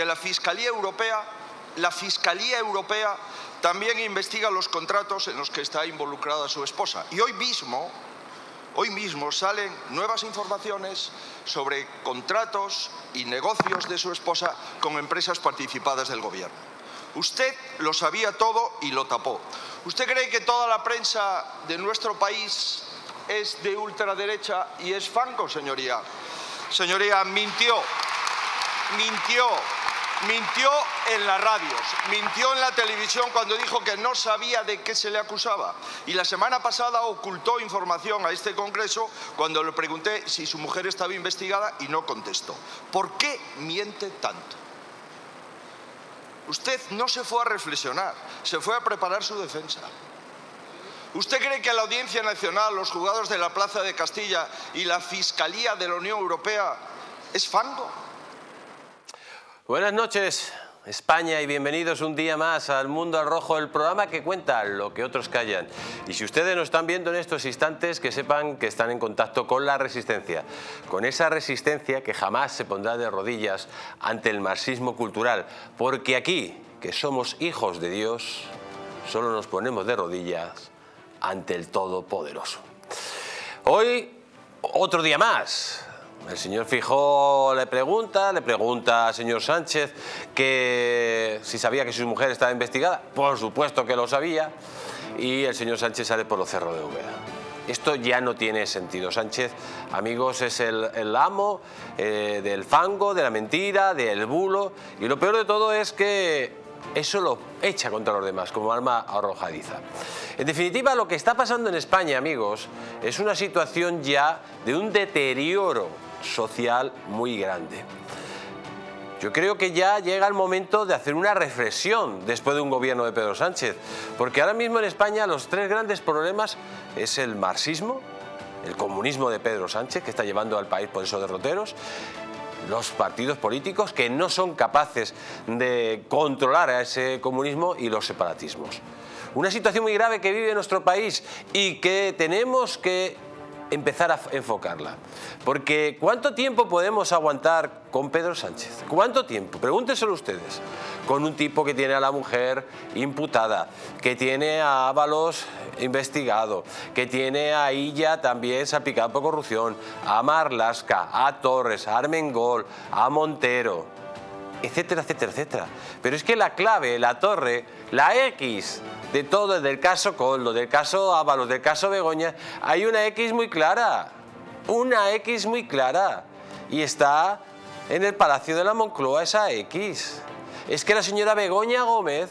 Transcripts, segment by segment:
que la Fiscalía Europea, la Fiscalía Europea también investiga los contratos en los que está involucrada su esposa. Y hoy mismo, hoy mismo salen nuevas informaciones sobre contratos y negocios de su esposa con empresas participadas del gobierno. Usted lo sabía todo y lo tapó. ¿Usted cree que toda la prensa de nuestro país es de ultraderecha y es fango, señoría? Señoría, mintió, mintió, mintió en las radios, mintió en la televisión cuando dijo que no sabía de qué se le acusaba. Y la semana pasada ocultó información a este Congreso cuando le pregunté si su mujer estaba investigada y no contestó. ¿Por qué miente tanto? Usted no se fue a reflexionar, se fue a preparar su defensa. ¿Usted cree que la Audiencia Nacional, los juzgados de la Plaza de Castilla y la Fiscalía de la Unión Europea es fango? Buenas noches, España, y bienvenidos un día más al Mundo al Rojo, el programa que cuenta lo que otros callan. Y si ustedes nos están viendo en estos instantes, que sepan que están en contacto con la resistencia, con esa resistencia que jamás se pondrá de rodillas ante el marxismo cultural, porque aquí, que somos hijos de Dios, solo nos ponemos de rodillas ante el Todopoderoso. Hoy, otro día más, el señor Fijó le pregunta, le pregunta al señor Sánchez que si sabía que su mujer estaba investigada. Por supuesto que lo sabía. Y el señor Sánchez sale por los cerros de Úbeda. Esto ya no tiene sentido. Sánchez, amigos, es el, amo eh, del fango, de la mentira, del bulo. Y lo peor de todo es que eso lo echa contra los demás como alma arrojadiza. En definitiva, lo que está pasando en España, amigos, es una situación ya de un deterioro social muy grande. Yo creo que ya llega el momento de hacer una reflexión después de un gobierno de Pedro Sánchez, porque ahora mismo en España los tres grandes problemas es el marxismo, el comunismo de Pedro Sánchez, que está llevando al país por esos derroteros, los partidos políticos que no son capaces de controlar a ese comunismo y los separatismos. Una situación muy grave que vive nuestro país y que tenemos que empezar a enfocarla. Porque ¿cuánto tiempo podemos aguantar con Pedro Sánchez? ¿Cuánto tiempo? Pregúnteselo ustedes. Con un tipo que tiene a la mujer imputada, que tiene a Ábalos investigado, que tiene a Illa también salpicado por corrupción, a Marlasca, a Torres, a Armengol, a Montero, etcétera, etcétera, etcétera. Pero es que la clave, la torre, la X de todo, del caso Coldo, del caso Ábalos, del caso Begoña, hay una X muy clara, una X muy clara. Y está en el Palacio de la Moncloa esa X. Es que la señora Begoña Gómez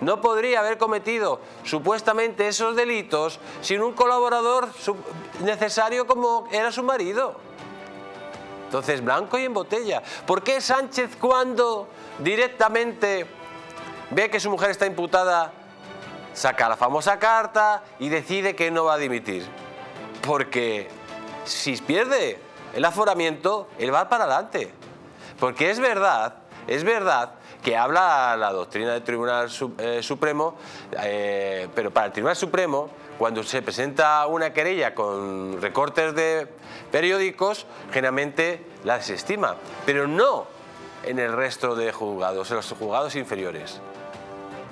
no podría haber cometido supuestamente esos delitos sin un colaborador necesario como era su marido. Entonces, blanco y en botella. ¿Por qué Sánchez cuando directamente ve que su mujer está imputada saca la famosa carta y decide que no va a dimitir. Porque si pierde el aforamiento, él va para adelante. Porque es verdad, es verdad que habla la doctrina del Tribunal eh, Supremo, eh, pero para el Tribunal Supremo, cuando se presenta una querella con recortes de periódicos, generalmente la desestima, pero no en el resto de juzgados, en los juzgados inferiores.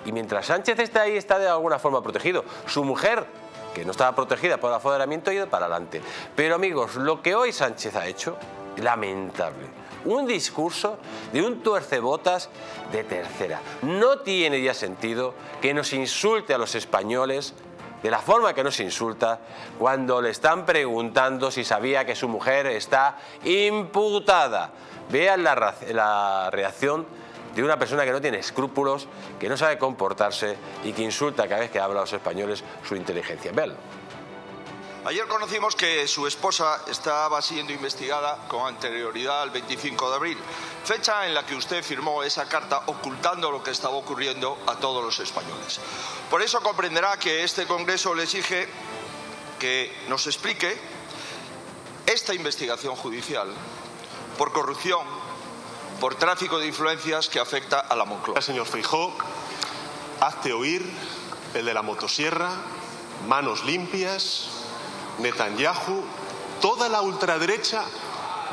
Y mientras Sánchez está ahí, está de alguna forma protegido. Su mujer, que no estaba protegida por el apoderamiento, ha ido para adelante. Pero amigos, lo que hoy Sánchez ha hecho, lamentable. Un discurso de un tuercebotas de tercera. No tiene ya sentido que nos insulte a los españoles de la forma que nos insulta cuando le están preguntando si sabía que su mujer está imputada. Vean la, reacción de una persona que no tiene escrúpulos, que no sabe comportarse y que insulta cada vez que habla a los españoles su inteligencia. Veanlo. Ayer conocimos que su esposa estaba siendo investigada con anterioridad al 25 de abril, fecha en la que usted firmó esa carta ocultando lo que estaba ocurriendo a todos los españoles. Por eso comprenderá que este Congreso le exige que nos explique esta investigación judicial por corrupción por tráfico de influencias que afecta a la Moncloa. Señor Feijó, hazte oír el de la motosierra, manos limpias, Netanyahu, toda la ultraderecha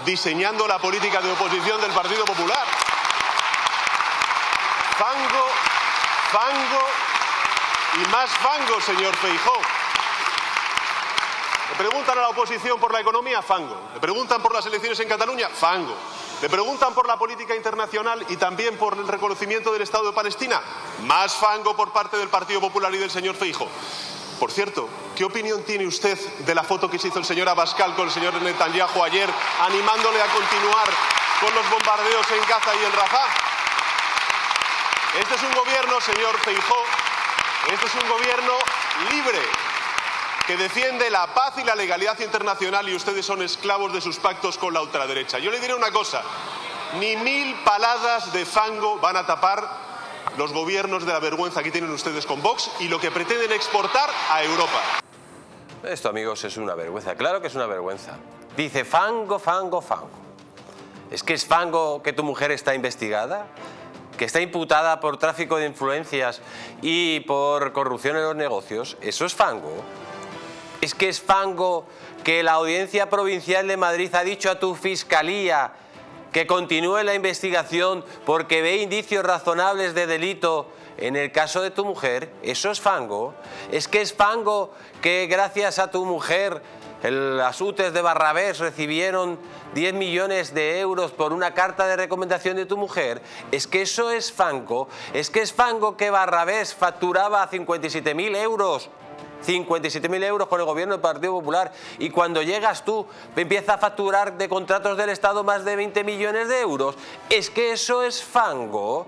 diseñando la política de oposición del Partido Popular. fango, fango y más fango, señor Feijó. Le preguntan a la oposición por la economía, fango. Le preguntan por las elecciones en Cataluña, fango. Le preguntan por la política internacional y también por el reconocimiento del Estado de Palestina, más fango por parte del Partido Popular y del señor Feijo. Por cierto, ¿qué opinión tiene usted de la foto que se hizo el señor Abascal con el señor Netanyahu ayer animándole a continuar con los bombardeos en Gaza y en Rafah? Este es un gobierno, señor Feijó, este es un gobierno libre, que defiende la paz y la legalidad internacional y ustedes son esclavos de sus pactos con la ultraderecha. Yo le diré una cosa, ni mil paladas de fango van a tapar los gobiernos de la vergüenza que tienen ustedes con Vox y lo que pretenden exportar a Europa. Esto, amigos, es una vergüenza. Claro que es una vergüenza. Dice fango, fango, fango. ¿Es que es fango que tu mujer está investigada? ¿Que está imputada por tráfico de influencias y por corrupción en los negocios? ¿Eso es fango? ¿Es que es fango que la Audiencia Provincial de Madrid ha dicho a tu Fiscalía que continúe la investigación porque ve indicios razonables de delito en el caso de tu mujer? ¿Eso es fango? ¿Es que es fango que gracias a tu mujer las UTES de Barrabés recibieron 10 millones de euros por una carta de recomendación de tu mujer, es que eso es fango, es que es fango que Barrabés facturaba 57.000 euros 57.000 euros con el gobierno del Partido Popular y cuando llegas tú empieza a facturar de contratos del Estado más de 20 millones de euros. Es que eso es fango.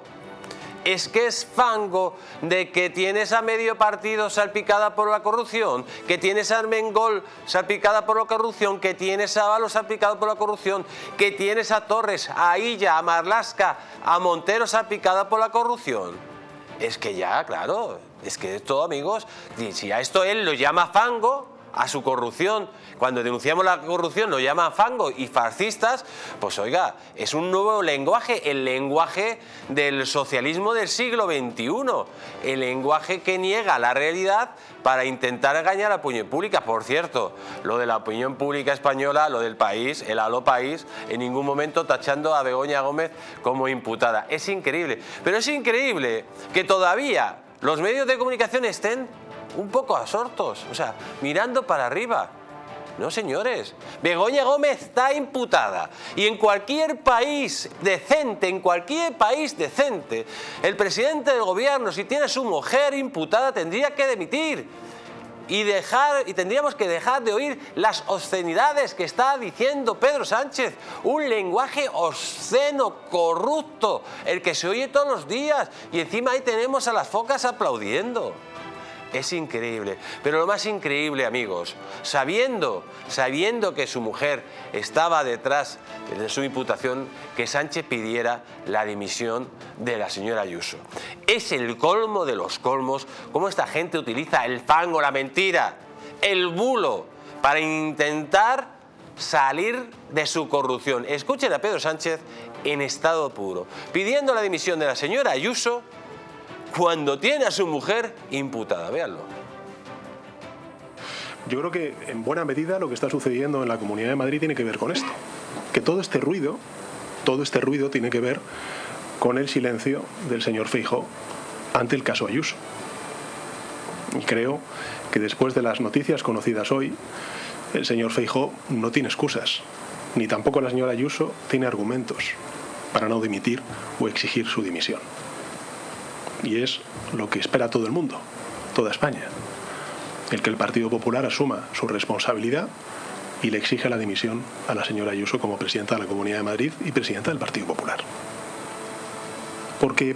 Es que es fango de que tienes a medio partido salpicada por la corrupción, que tienes a Armengol salpicada por la corrupción, que tienes a Valos salpicado por la corrupción, que tienes a Torres, a Illa, a Marlasca, a Montero salpicada por la corrupción. Es que ya, claro, es que esto, amigos, si a esto él lo llama fango, a su corrupción, cuando denunciamos la corrupción lo llama fango y fascistas, pues oiga, es un nuevo lenguaje, el lenguaje del socialismo del siglo XXI, el lenguaje que niega la realidad para intentar engañar a la opinión pública. Por cierto, lo de la opinión pública española, lo del país, el alo país, en ningún momento tachando a Begoña Gómez como imputada. Es increíble, pero es increíble que todavía los medios de comunicación estén un poco asortos, o sea, mirando para arriba. No, señores. Begoña Gómez está imputada. Y en cualquier país decente, en cualquier país decente, el presidente del gobierno, si tiene a su mujer imputada, tendría que demitir. Y, dejar, y tendríamos que dejar de oír las obscenidades que está diciendo Pedro Sánchez. Un lenguaje obsceno, corrupto, el que se oye todos los días. Y encima ahí tenemos a las focas aplaudiendo. Es increíble. Pero lo más increíble, amigos, sabiendo, sabiendo que su mujer estaba detrás de su imputación, que Sánchez pidiera la dimisión de la señora Ayuso. Es el colmo de los colmos cómo esta gente utiliza el fango, la mentira, el bulo, para intentar salir de su corrupción. Escuchen a Pedro Sánchez en estado puro, pidiendo la dimisión de la señora Ayuso cuando tiene a su mujer imputada. Véanlo. Yo creo que en buena medida lo que está sucediendo en la Comunidad de Madrid tiene que ver con esto. Que todo este ruido, todo este ruido tiene que ver con el silencio del señor Feijóo ante el caso Ayuso. Y creo que después de las noticias conocidas hoy, el señor Feijóo no tiene excusas, ni tampoco la señora Ayuso tiene argumentos para no dimitir o exigir su dimisión y es lo que espera todo el mundo, toda España. El que el Partido Popular asuma su responsabilidad y le exige la dimisión a la señora Ayuso como presidenta de la Comunidad de Madrid y presidenta del Partido Popular. Porque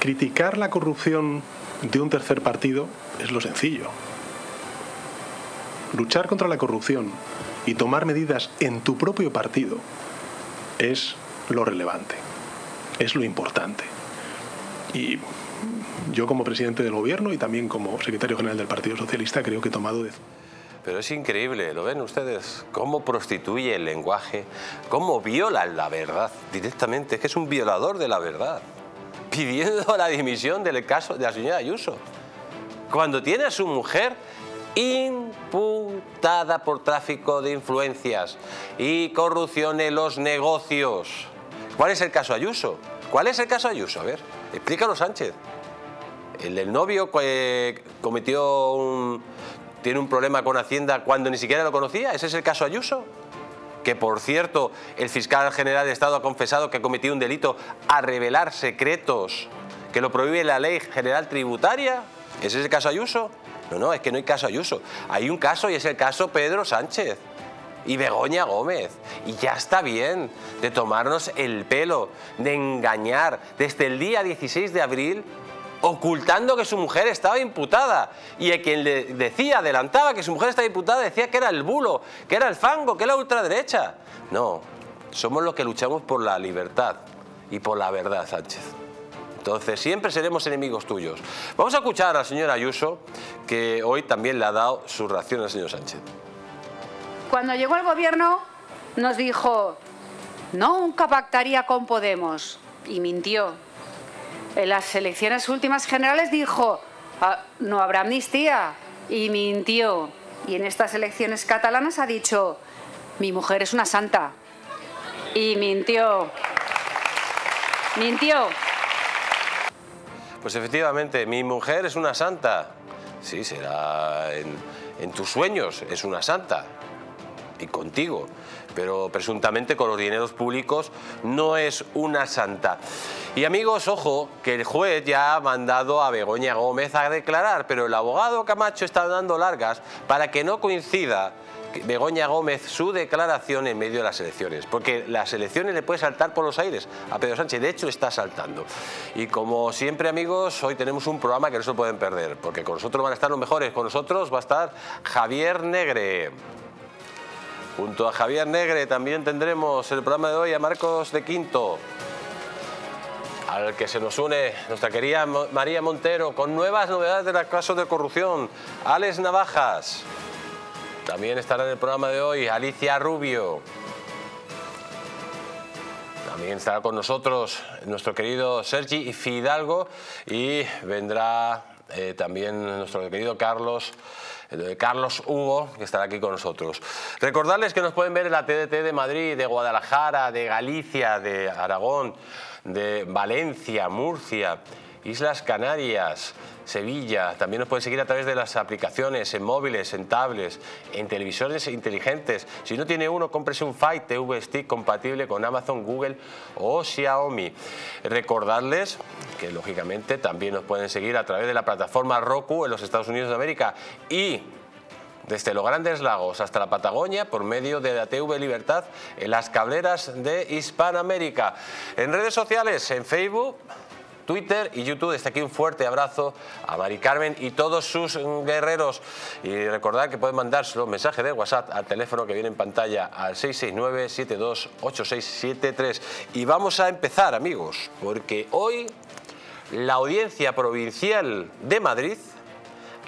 criticar la corrupción de un tercer partido es lo sencillo. Luchar contra la corrupción y tomar medidas en tu propio partido es lo relevante, es lo importante. Y yo como presidente del gobierno y también como secretario general del Partido Socialista creo que he tomado... De... Pero es increíble, ¿lo ven ustedes? Cómo prostituye el lenguaje, cómo viola la verdad directamente, es que es un violador de la verdad, pidiendo la dimisión del caso de la señora Ayuso. Cuando tiene a su mujer imputada por tráfico de influencias y corrupción en los negocios. ¿Cuál es el caso Ayuso? ¿Cuál es el caso Ayuso? A ver, explícalo Sánchez. El novio que cometió un, tiene un problema con Hacienda cuando ni siquiera lo conocía. ¿Ese es el caso Ayuso? que por cierto el fiscal general de Estado ha confesado que ha cometido un delito a revelar secretos que lo prohíbe la ley general tributaria. ¿Ese es el caso Ayuso? No, no, es que no hay caso Ayuso. Hay un caso y es el caso Pedro Sánchez y Begoña Gómez. Y ya está bien de tomarnos el pelo, de engañar desde el día 16 de abril ocultando que su mujer estaba imputada. Y a quien le decía, adelantaba que su mujer estaba imputada, decía que era el bulo, que era el fango, que era la ultraderecha. No, somos los que luchamos por la libertad y por la verdad, Sánchez. Entonces, siempre seremos enemigos tuyos. Vamos a escuchar al señor Ayuso, que hoy también le ha dado su reacción al señor Sánchez. Cuando llegó al gobierno, nos dijo, nunca pactaría con Podemos. Y mintió en las elecciones últimas generales dijo, ah, no habrá amnistía, y mintió. Y en estas elecciones catalanas ha dicho, mi mujer es una santa, y mintió. Mintió. Pues efectivamente, mi mujer es una santa. Sí, será en, en tus sueños, es una santa. Y contigo pero presuntamente con los dineros públicos no es una santa. Y amigos, ojo, que el juez ya ha mandado a Begoña Gómez a declarar, pero el abogado Camacho está dando largas para que no coincida Begoña Gómez su declaración en medio de las elecciones, porque las elecciones le puede saltar por los aires a Pedro Sánchez, de hecho está saltando. Y como siempre amigos, hoy tenemos un programa que no se pueden perder, porque con nosotros van a estar los mejores, con nosotros va a estar Javier Negre. Junto a Javier Negre también tendremos el programa de hoy a Marcos de Quinto, al que se nos une nuestra querida María Montero con nuevas novedades de los de corrupción. Alex Navajas. También estará en el programa de hoy Alicia Rubio. También estará con nosotros nuestro querido Sergi Fidalgo y vendrá eh, también nuestro querido Carlos de Carlos Hugo, que estará aquí con nosotros. Recordarles que nos pueden ver en la TDT de Madrid, de Guadalajara, de Galicia, de Aragón, de Valencia, Murcia, Islas Canarias, Sevilla. También nos pueden seguir a través de las aplicaciones en móviles, en tablets, en televisores inteligentes. Si no tiene uno, cómprese un Fire TV Stick compatible con Amazon, Google o Xiaomi. Recordarles que lógicamente también nos pueden seguir a través de la plataforma Roku en los Estados Unidos de América y desde los Grandes Lagos hasta la Patagonia por medio de la TV Libertad en las cableras de Hispanoamérica. En redes sociales, en Facebook, Twitter y YouTube. Desde aquí un fuerte abrazo a Mari Carmen y todos sus guerreros. Y recordad que pueden mandar los mensajes de WhatsApp al teléfono que viene en pantalla al 669-728673. Y vamos a empezar, amigos, porque hoy la Audiencia Provincial de Madrid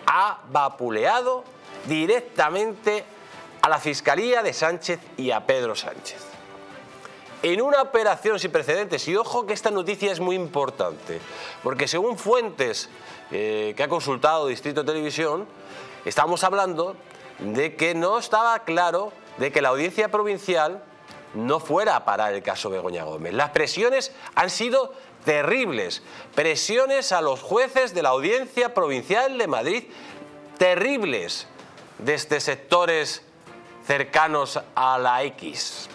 ha vapuleado directamente a la Fiscalía de Sánchez y a Pedro Sánchez en una operación sin precedentes. Y ojo que esta noticia es muy importante, porque según fuentes eh, que ha consultado Distrito Televisión, estamos hablando de que no estaba claro de que la audiencia provincial no fuera a parar el caso Begoña Gómez. Las presiones han sido terribles, presiones a los jueces de la audiencia provincial de Madrid, terribles, desde sectores cercanos a la X.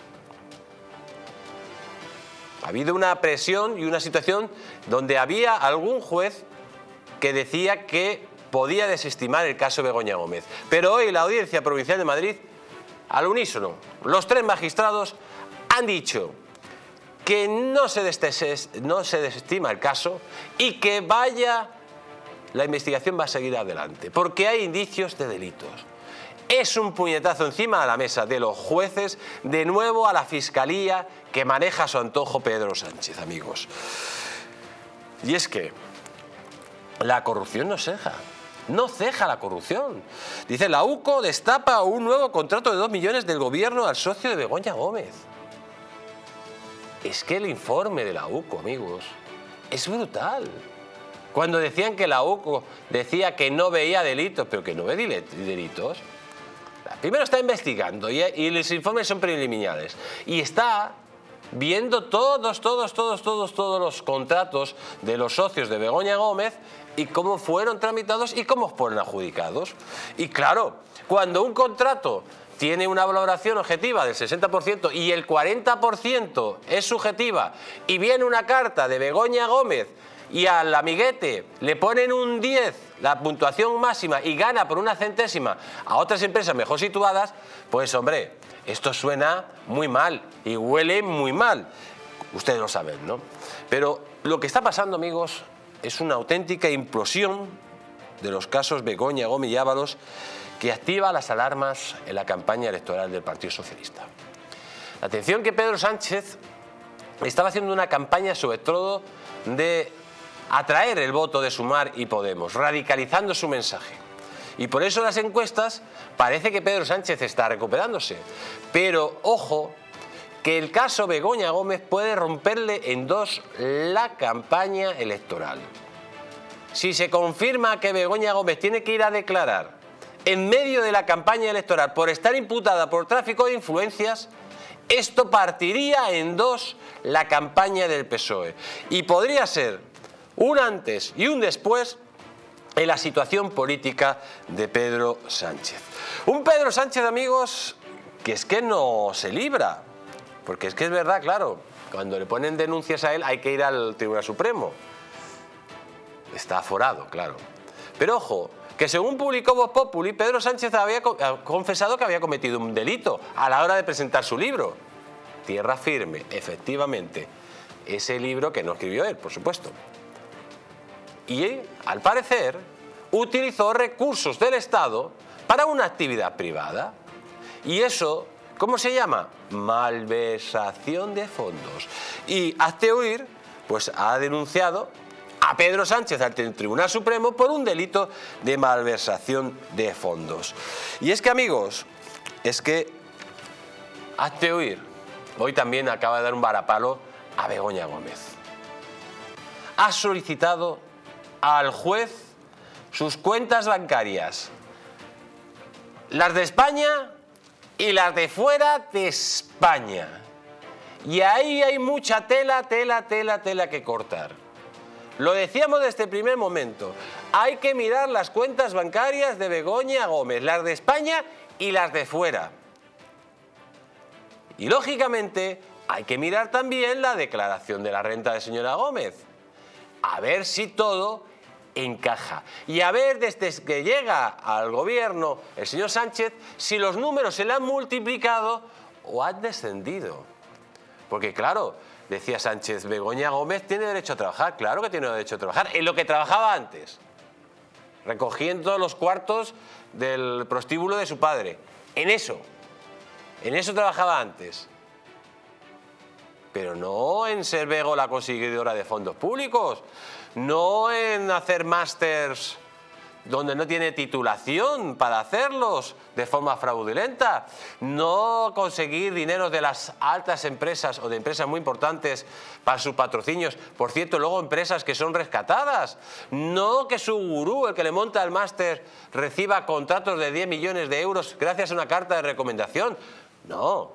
Ha habido una presión y una situación donde había algún juez que decía que podía desestimar el caso Begoña Gómez. Pero hoy la Audiencia Provincial de Madrid, al unísono, los tres magistrados han dicho que no se, no se desestima el caso y que vaya, la investigación va a seguir adelante, porque hay indicios de delitos. Es un puñetazo encima de la mesa de los jueces, de nuevo a la Fiscalía que maneja su antojo Pedro Sánchez, amigos. Y es que la corrupción no ceja. No ceja la corrupción. Dice, la UCO destapa un nuevo contrato de 2 millones del gobierno al socio de Begoña Gómez. Es que el informe de la UCO, amigos, es brutal. Cuando decían que la UCO decía que no veía delitos, pero que no ve delitos, primero está investigando y, los informes son preliminares. Y está viendo todos, todos, todos, todos, todos los contratos de los socios de Begoña Gómez y cómo fueron tramitados y cómo fueron adjudicados. Y claro, cuando un contrato tiene una valoración objetiva del 60% y el 40% es subjetiva y viene una carta de Begoña Gómez y al amiguete le ponen un 10, la puntuación máxima, y gana por una centésima a otras empresas mejor situadas, pues hombre, esto suena muy mal y huele muy mal. Ustedes lo saben, ¿no? Pero lo que está pasando, amigos, es una auténtica implosión de los casos Begoña, Gómez y Ábalos que activa las alarmas en la campaña electoral del Partido Socialista. Atención que Pedro Sánchez estaba haciendo una campaña sobre todo de atraer el voto de Sumar y Podemos, radicalizando su mensaje. Y por eso las encuestas parece que Pedro Sánchez está recuperándose. Pero ojo, que el caso Begoña Gómez puede romperle en dos la campaña electoral. Si se confirma que Begoña Gómez tiene que ir a declarar en medio de la campaña electoral por estar imputada por tráfico de influencias, esto partiría en dos la campaña del PSOE. Y podría ser un antes y un después en la situación política de Pedro Sánchez. Un Pedro Sánchez, amigos, que es que no se libra, porque es que es verdad, claro, cuando le ponen denuncias a él hay que ir al Tribunal Supremo. Está aforado, claro. Pero ojo, que según publicó Voz Populi, Pedro Sánchez había confesado que había cometido un delito a la hora de presentar su libro. Tierra firme, efectivamente. Ese libro que no escribió él, por supuesto y, al parecer, utilizó recursos del Estado para una actividad privada. Y eso, ¿cómo se llama? Malversación de fondos. Y Huir, pues ha denunciado a Pedro Sánchez ante el Tribunal Supremo por un delito de malversación de fondos. Y es que, amigos, es que Huir hoy también acaba de dar un varapalo a Begoña Gómez. Ha solicitado al juez sus cuentas bancarias, las de España y las de fuera de España. Y ahí hay mucha tela, tela, tela, tela que cortar. Lo decíamos desde el primer momento. Hay que mirar las cuentas bancarias de Begoña Gómez, las de España y las de fuera. Y lógicamente hay que mirar también la declaración de la renta de señora Gómez. A ver si todo encaja. Y a ver desde que llega al gobierno el señor Sánchez si los números se le han multiplicado o han descendido. Porque claro, decía Sánchez, Begoña Gómez tiene derecho a trabajar, claro que tiene derecho a trabajar, en lo que trabajaba antes, recogiendo los cuartos del prostíbulo de su padre, en eso, en eso trabajaba antes. Pero no en ser Bego la conseguidora de fondos públicos, no en hacer másters donde no tiene titulación para hacerlos de forma fraudulenta, no conseguir dinero de las altas empresas o de empresas muy importantes para sus patrocinios, por cierto, luego empresas que son rescatadas, no que su gurú, el que le monta el máster, reciba contratos de 10 millones de euros gracias a una carta de recomendación, no,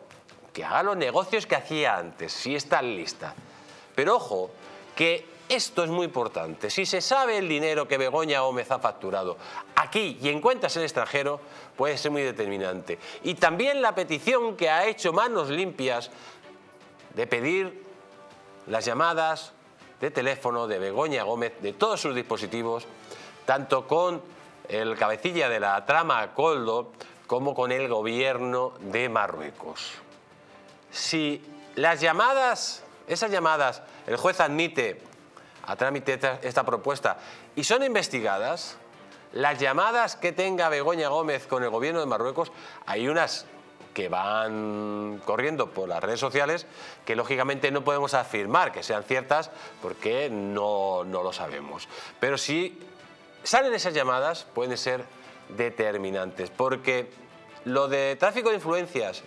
que haga los negocios que hacía antes, si está lista. Pero ojo, que esto es muy importante. Si se sabe el dinero que Begoña Gómez ha facturado aquí y en cuentas en extranjero, puede ser muy determinante. Y también la petición que ha hecho Manos Limpias de pedir las llamadas de teléfono de Begoña Gómez de todos sus dispositivos, tanto con el cabecilla de la trama Coldo como con el gobierno de Marruecos. Si las llamadas, esas llamadas, el juez admite a trámite esta propuesta y son investigadas, las llamadas que tenga Begoña Gómez con el gobierno de Marruecos, hay unas que van corriendo por las redes sociales que lógicamente no podemos afirmar que sean ciertas porque no, no lo sabemos. Pero si salen esas llamadas pueden ser determinantes porque lo de tráfico de influencias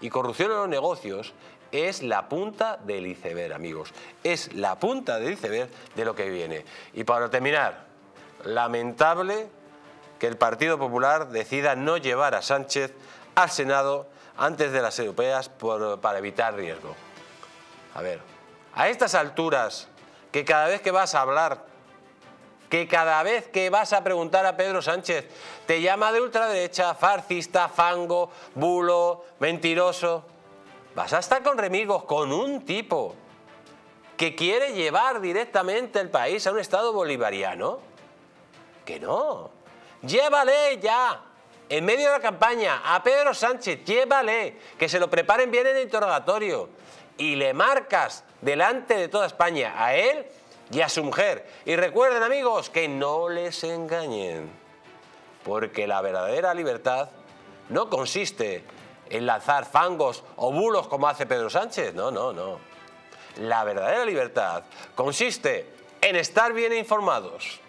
y corrupción en los negocios es la punta del iceberg, amigos. Es la punta del iceberg de lo que viene. Y para terminar, lamentable que el Partido Popular decida no llevar a Sánchez al Senado antes de las europeas para evitar riesgo. A ver, a estas alturas, que cada vez que vas a hablar, que cada vez que vas a preguntar a Pedro Sánchez, te llama de ultraderecha, farcista, fango, bulo, mentiroso, vas a estar con remigos con un tipo que quiere llevar directamente el país a un estado bolivariano. Que no. Llévale ya, en medio de la campaña, a Pedro Sánchez, llévale, que se lo preparen bien en el interrogatorio. Y le marcas delante de toda España a él y a su mujer. Y recuerden amigos, que no les engañen. Porque la verdadera libertad no consiste en lanzar fangos o bulos como hace Pedro Sánchez. No, no, no. La verdadera libertad consiste en estar bien informados.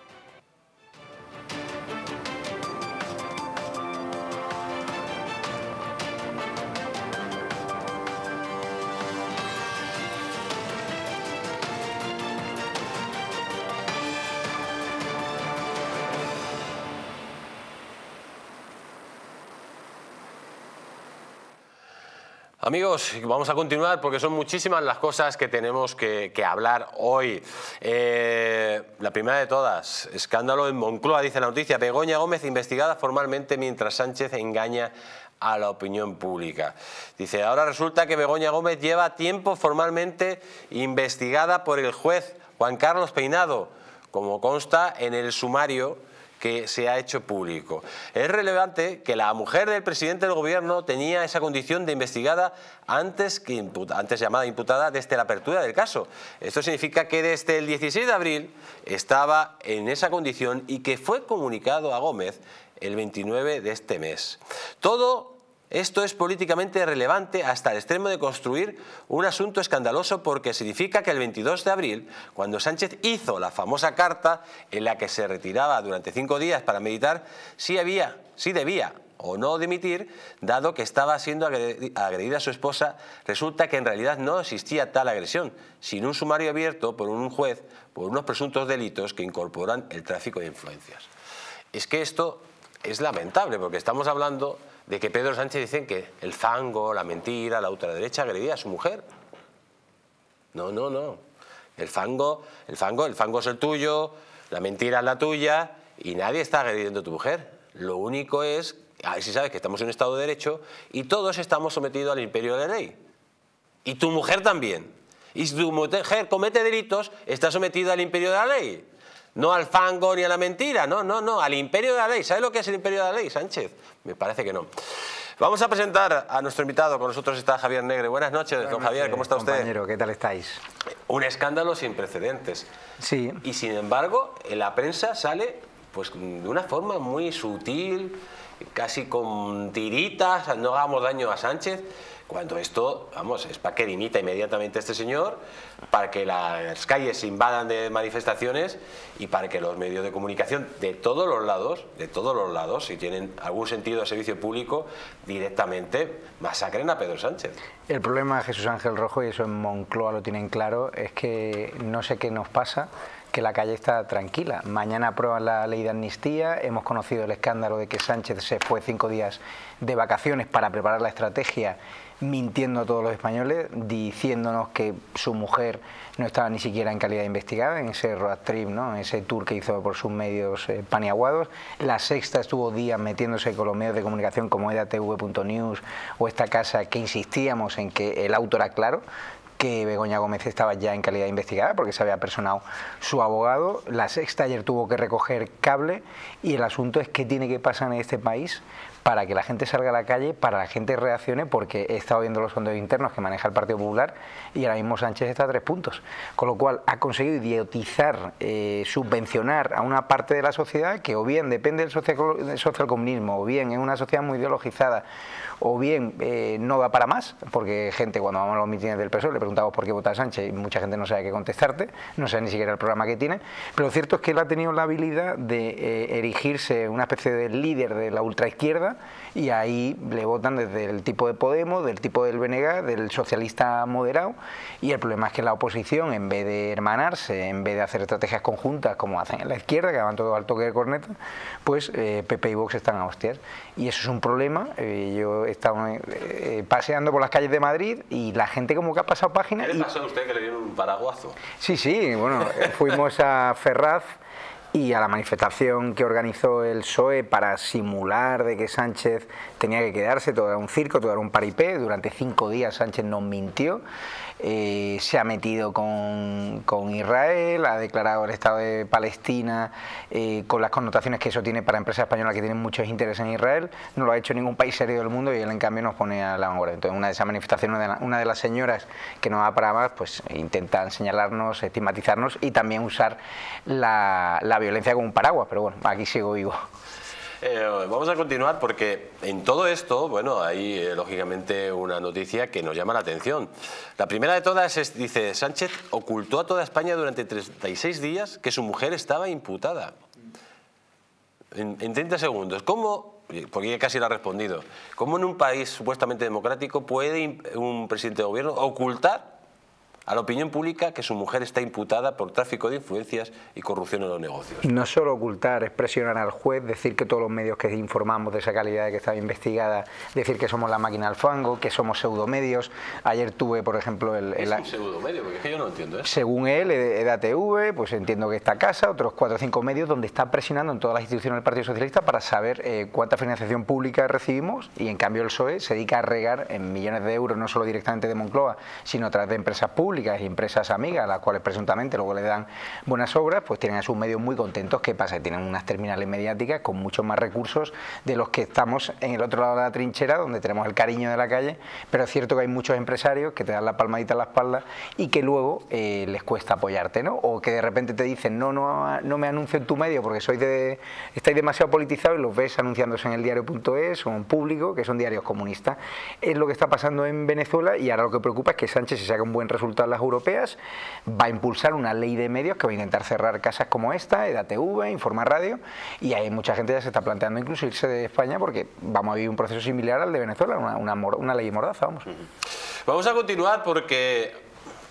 Amigos, vamos a continuar porque son muchísimas las cosas que tenemos que, hablar hoy. Eh, la primera de todas, escándalo en Moncloa, dice la noticia. Begoña Gómez investigada formalmente mientras Sánchez engaña a la opinión pública. Dice, ahora resulta que Begoña Gómez lleva tiempo formalmente investigada por el juez Juan Carlos Peinado, como consta en el sumario se ha hecho público. Es relevante que la mujer del presidente del gobierno tenía esa condición de investigada antes, que antes llamada imputada desde la apertura del caso. Esto significa que desde el 16 de abril estaba en esa condición y que fue comunicado a Gómez el 29 de este mes. Todo esto es políticamente relevante hasta el extremo de construir un asunto escandaloso porque significa que el 22 de abril, cuando Sánchez hizo la famosa carta en la que se retiraba durante cinco días para meditar, sí había, sí debía o no dimitir, dado que estaba siendo agredida su esposa, resulta que en realidad no existía tal agresión, sino un sumario abierto por un juez por unos presuntos delitos que incorporan el tráfico de influencias. Es que esto es lamentable porque estamos hablando de que Pedro Sánchez dice que el fango, la mentira, la ultraderecha agredía a su mujer. No, no, no. El fango, el fango, el fango es el tuyo, la mentira es la tuya y nadie está agrediendo a tu mujer. Lo único es, a ver si sabes que estamos en un Estado de Derecho y todos estamos sometidos al imperio de la ley. Y tu mujer también. Y si tu mujer comete delitos, está sometida al imperio de la ley. No al fango ni a la mentira, no, no, no, al imperio de la ley. ¿Sabes lo que es el imperio de la ley, Sánchez? Me parece que no. Vamos a presentar a nuestro invitado. Con nosotros está Javier Negre. Buenas noches, don Javier. ¿Cómo está usted? Compañero, ¿qué tal estáis? Un escándalo sin precedentes. Sí. Y sin embargo, en la prensa sale pues, de una forma muy sutil, casi con tiritas, no hagamos daño a Sánchez. Cuando esto, vamos, es para que dimita inmediatamente este señor, para que las calles se invadan de manifestaciones y para que los medios de comunicación de todos los lados, de todos los lados, si tienen algún sentido de servicio público, directamente masacren a Pedro Sánchez. El problema, Jesús Ángel Rojo, y eso en Moncloa lo tienen claro, es que no sé qué nos pasa, que la calle está tranquila. Mañana aprueban la ley de amnistía, hemos conocido el escándalo de que Sánchez se fue cinco días de vacaciones para preparar la estrategia mintiendo a todos los españoles, diciéndonos que su mujer no estaba ni siquiera en calidad investigada en ese road trip, ¿no? en ese tour que hizo por sus medios eh, paniaguados. La sexta estuvo días metiéndose con los medios de comunicación como edatv.news o esta casa que insistíamos en que el auto era claro, que Begoña Gómez estaba ya en calidad investigada porque se había personado su abogado. La sexta ayer tuvo que recoger cable y el asunto es qué tiene que pasar en este país para que la gente salga a la calle, para que la gente reaccione, porque he estado viendo los sondeos internos que maneja el Partido Popular y ahora mismo Sánchez está a tres puntos. Con lo cual ha conseguido idiotizar, eh, subvencionar a una parte de la sociedad que o bien depende del socialcomunismo, o bien es una sociedad muy ideologizada, o bien eh, no va para más, porque gente cuando vamos a los mítines del PSOE le preguntamos por qué vota Sánchez y mucha gente no sabe qué contestarte, no sabe ni siquiera el programa que tiene, pero lo cierto es que él ha tenido la habilidad de eh, erigirse una especie de líder de la ultraizquierda y ahí le votan desde el tipo de Podemos, del tipo del BNG, del socialista moderado y el problema es que la oposición en vez de hermanarse, en vez de hacer estrategias conjuntas como hacen en la izquierda, que van todo al toque de corneta, pues eh, PP y Vox están a hostias y eso es un problema. Eh, yo he estado eh, paseando por las calles de Madrid y la gente como que ha pasado páginas. ¿Qué le y- pasó a usted que le dieron un paraguazo? Sí, sí, bueno, eh, fuimos a Ferraz y a la manifestación que organizó el PSOE para simular de que Sánchez tenía que quedarse, todo era un circo, todo era un paripé. Durante cinco días Sánchez nos mintió, eh, se ha metido con, Israel, ha declarado el Estado de Palestina eh, con las connotaciones que eso tiene para empresas españolas que tienen muchos intereses en Israel. No lo ha hecho ningún país serio del mundo y él en cambio nos pone a la vanguardia. Entonces una de esas manifestaciones, una de, las señoras que no va para más, pues intentan señalarnos, estigmatizarnos y también usar la violencia como un paraguas. Pero bueno, aquí sigo vivo. Eh, vamos a continuar porque en todo esto, bueno, hay eh, lógicamente una noticia que nos llama la atención. La primera de todas es, dice, Sánchez ocultó a toda España durante 36 días que su mujer estaba imputada. En, en 30 segundos, ¿cómo, porque casi lo ha respondido, cómo en un país supuestamente democrático puede un presidente de gobierno ocultar a la opinión pública que su mujer está imputada por tráfico de influencias y corrupción en los negocios? No solo ocultar, es presionar al juez, decir que todos los medios que informamos de esa calidad de que estaba investigada, decir que somos la máquina del fango, que somos pseudomedios. Ayer tuve, por ejemplo, el, Es el- un pseudo medio, porque es que yo no entiendo eso. según él, E- EDATV, pues entiendo que esta casa, otros cuatro o cinco medios donde está presionando en todas las instituciones del Partido Socialista para saber eh, cuánta financiación pública recibimos y en cambio el PSOE E se dedica a regar en millones de euros, no solo directamente de Moncloa, sino a través de empresas públicas y empresas amigas, a las cuales presuntamente luego le dan buenas obras, pues tienen a sus medios muy contentos. ¿Qué pasa? Tienen unas terminales mediáticas con muchos más recursos de los que estamos en el otro lado de la trinchera, donde tenemos el cariño de la calle, pero es cierto que hay muchos empresarios que te dan la palmadita en la espalda y que luego eh, les cuesta apoyarte, ¿no? O que de repente te dicen, no, no, no me anuncio en tu medio porque sois de, estáis demasiado politizados y los ves anunciándose en el diario.es o en público, que son diarios comunistas. Es lo que está pasando en Venezuela y ahora lo que preocupa es que Sánchez, si saca un buen resultado en las europeas, va a impulsar una ley de medios que va a intentar cerrar casas como esta, EDATV, Informa Radio, y hay mucha gente ya se está planteando incluso irse de España porque vamos a vivir un proceso similar al de Venezuela, una, una, una ley mordaza, vamos. Vamos a continuar porque,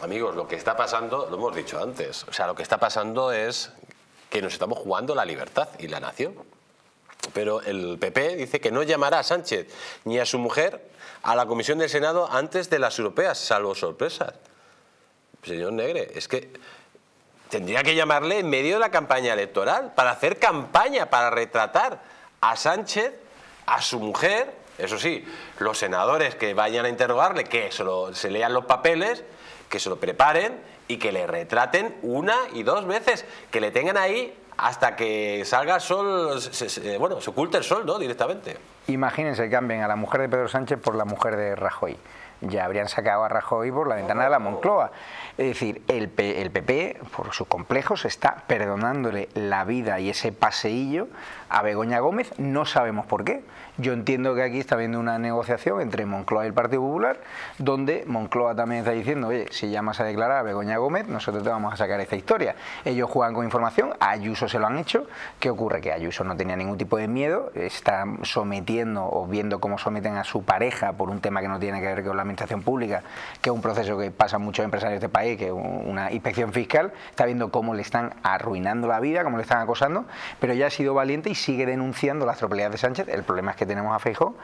amigos, lo que está pasando, lo hemos dicho antes, o sea, lo que está pasando es que nos estamos jugando la libertad y la nación. Pero el PP dice que no llamará a Sánchez ni a su mujer a la comisión del Senado antes de las europeas, salvo sorpresas. Señor Negre, es que tendría que llamarle en medio de la campaña electoral para hacer campaña, para retratar a Sánchez, a su mujer, eso sí, los senadores que vayan a interrogarle, que se, lo- se lean los papeles, que se lo preparen y que le retraten una y dos veces, que le tengan ahí hasta que salga el sol, se- bueno, se oculte el sol, ¿no? Directamente. Imagínense cambien a la mujer de Pedro Sánchez por la mujer de Rajoy. Ya habrían sacado a Rajoy por la ventana de la Moncloa. Es decir, el, P- el PP, por sus complejos, está perdonándole la vida y ese paseillo a Begoña Gómez. No sabemos por qué. Yo entiendo que aquí está habiendo una negociación entre Moncloa y el Partido Popular, donde Moncloa también está diciendo, oye, si llamas a declarar a Begoña Gómez, nosotros te vamos a sacar esta historia. Ellos juegan con información, a Ayuso se lo han hecho. ¿Qué ocurre? Que Ayuso no tenía ningún tipo de miedo, está sometiendo o viendo cómo someten a su pareja por un tema que no tiene que ver con la administración pública, que es un proceso que pasa muchos empresarios de este país, que es una inspección fiscal, está viendo cómo le están arruinando la vida, cómo le están acosando, pero ya ha sido valiente y sigue denunciando las tropelías de Sánchez. El problema es que tenemos a Feijóo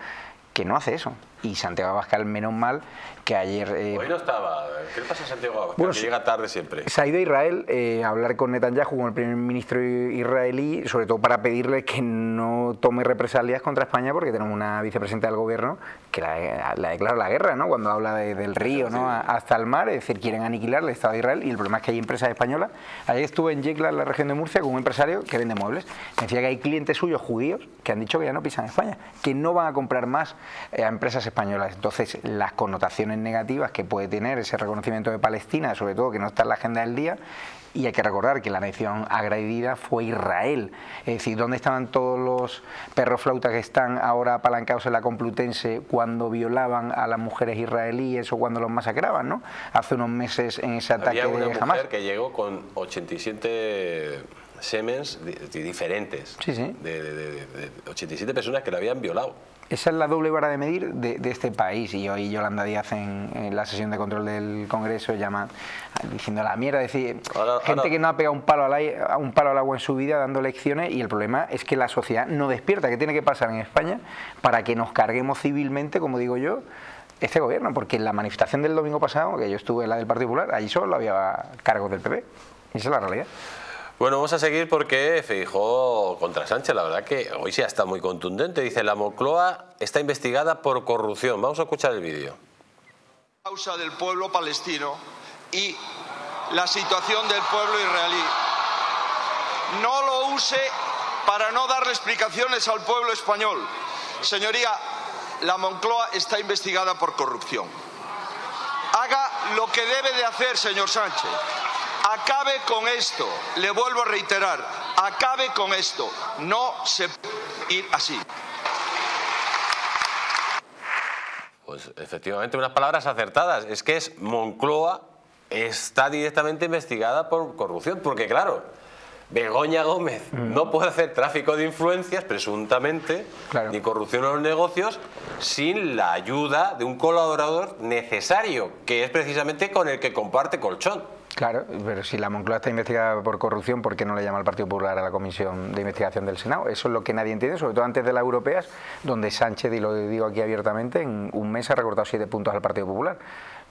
que no hace eso. Y Santiago Abascal, menos mal, que ayer... eh, Hoy no estaba. ¿Qué le pasa a Santiago Abascal? Bueno, que llega tarde siempre. se ha ido a Israel eh, a hablar con Netanyahu, con el primer ministro israelí, sobre todo para pedirle que no tome represalias contra España, porque tenemos una vicepresidenta del gobierno que la, la declara la guerra, ¿no? Cuando habla de- del río hasta el mar, es decir, quieren aniquilar el Estado de Israel y el problema es que hay empresas españolas. Ayer estuve en Yecla, en la región de Murcia, con un empresario que vende muebles. Me decía que hay clientes suyos judíos que han dicho que ya no pisan España, que no van a comprar más eh, a empresas españolas. Entonces, las connotaciones negativas que puede tener ese reconocimiento de Palestina, sobre todo que no está en la agenda del día, y hay que recordar que la nación agredida fue Israel. Es decir, ¿dónde estaban todos los perros flautas que están ahora apalancados en la Complutense cuando violaban a las mujeres israelíes o cuando los masacraban, ¿no? Hace unos meses en ese ataque Había una de mujer Hamas. que llegó con 87 semens di- di- diferentes. Sí, sí. De, de- de- de 87 personas que la habían violado. Esa es la doble vara de medir de, de este país. Y hoy Yolanda Díaz en, en la sesión de control del Congreso llama diciendo la mierda, es decir, Ahora- gente ahora- que no ha pegado un palo, al aire- un palo al agua en su vida dando lecciones y el problema es que la sociedad no despierta. ¿Qué tiene que pasar en España para que nos carguemos civilmente, como digo yo? este gobierno, porque en la manifestación del domingo pasado, que yo estuve en la del Partido Popular, allí solo había cargos del PP. Y esa es la realidad. Bueno, vamos a seguir porque Feijó contra Sánchez, la verdad que hoy sí está muy contundente. Dice, la Moncloa está investigada por corrupción. Vamos a escuchar el vídeo. Causa del pueblo palestino y la situación del pueblo israelí. No lo use para no darle explicaciones al pueblo español. Señoría, la Moncloa está investigada por corrupción. Haga lo que debe de hacer, señor Sánchez. Acabe con esto. Le vuelvo a reiterar, acabe con esto. No se puede ir así. Pues efectivamente, unas palabras acertadas. Es que es Moncloa está directamente investigada por corrupción, porque claro, Begoña Gómez Mm. no puede hacer tráfico de influencias, presuntamente, Claro. ni corrupción en los negocios, sin la ayuda de un colaborador necesario, que es precisamente con el que comparte colchón. Claro, pero si la Moncloa está investigada por corrupción, ¿por qué no le llama al Partido Popular a la Comisión de Investigación del Senado? Eso es lo que nadie entiende, sobre todo antes de las europeas, donde Sánchez, y lo digo aquí abiertamente, en un mes ha recortado siete puntos al Partido Popular.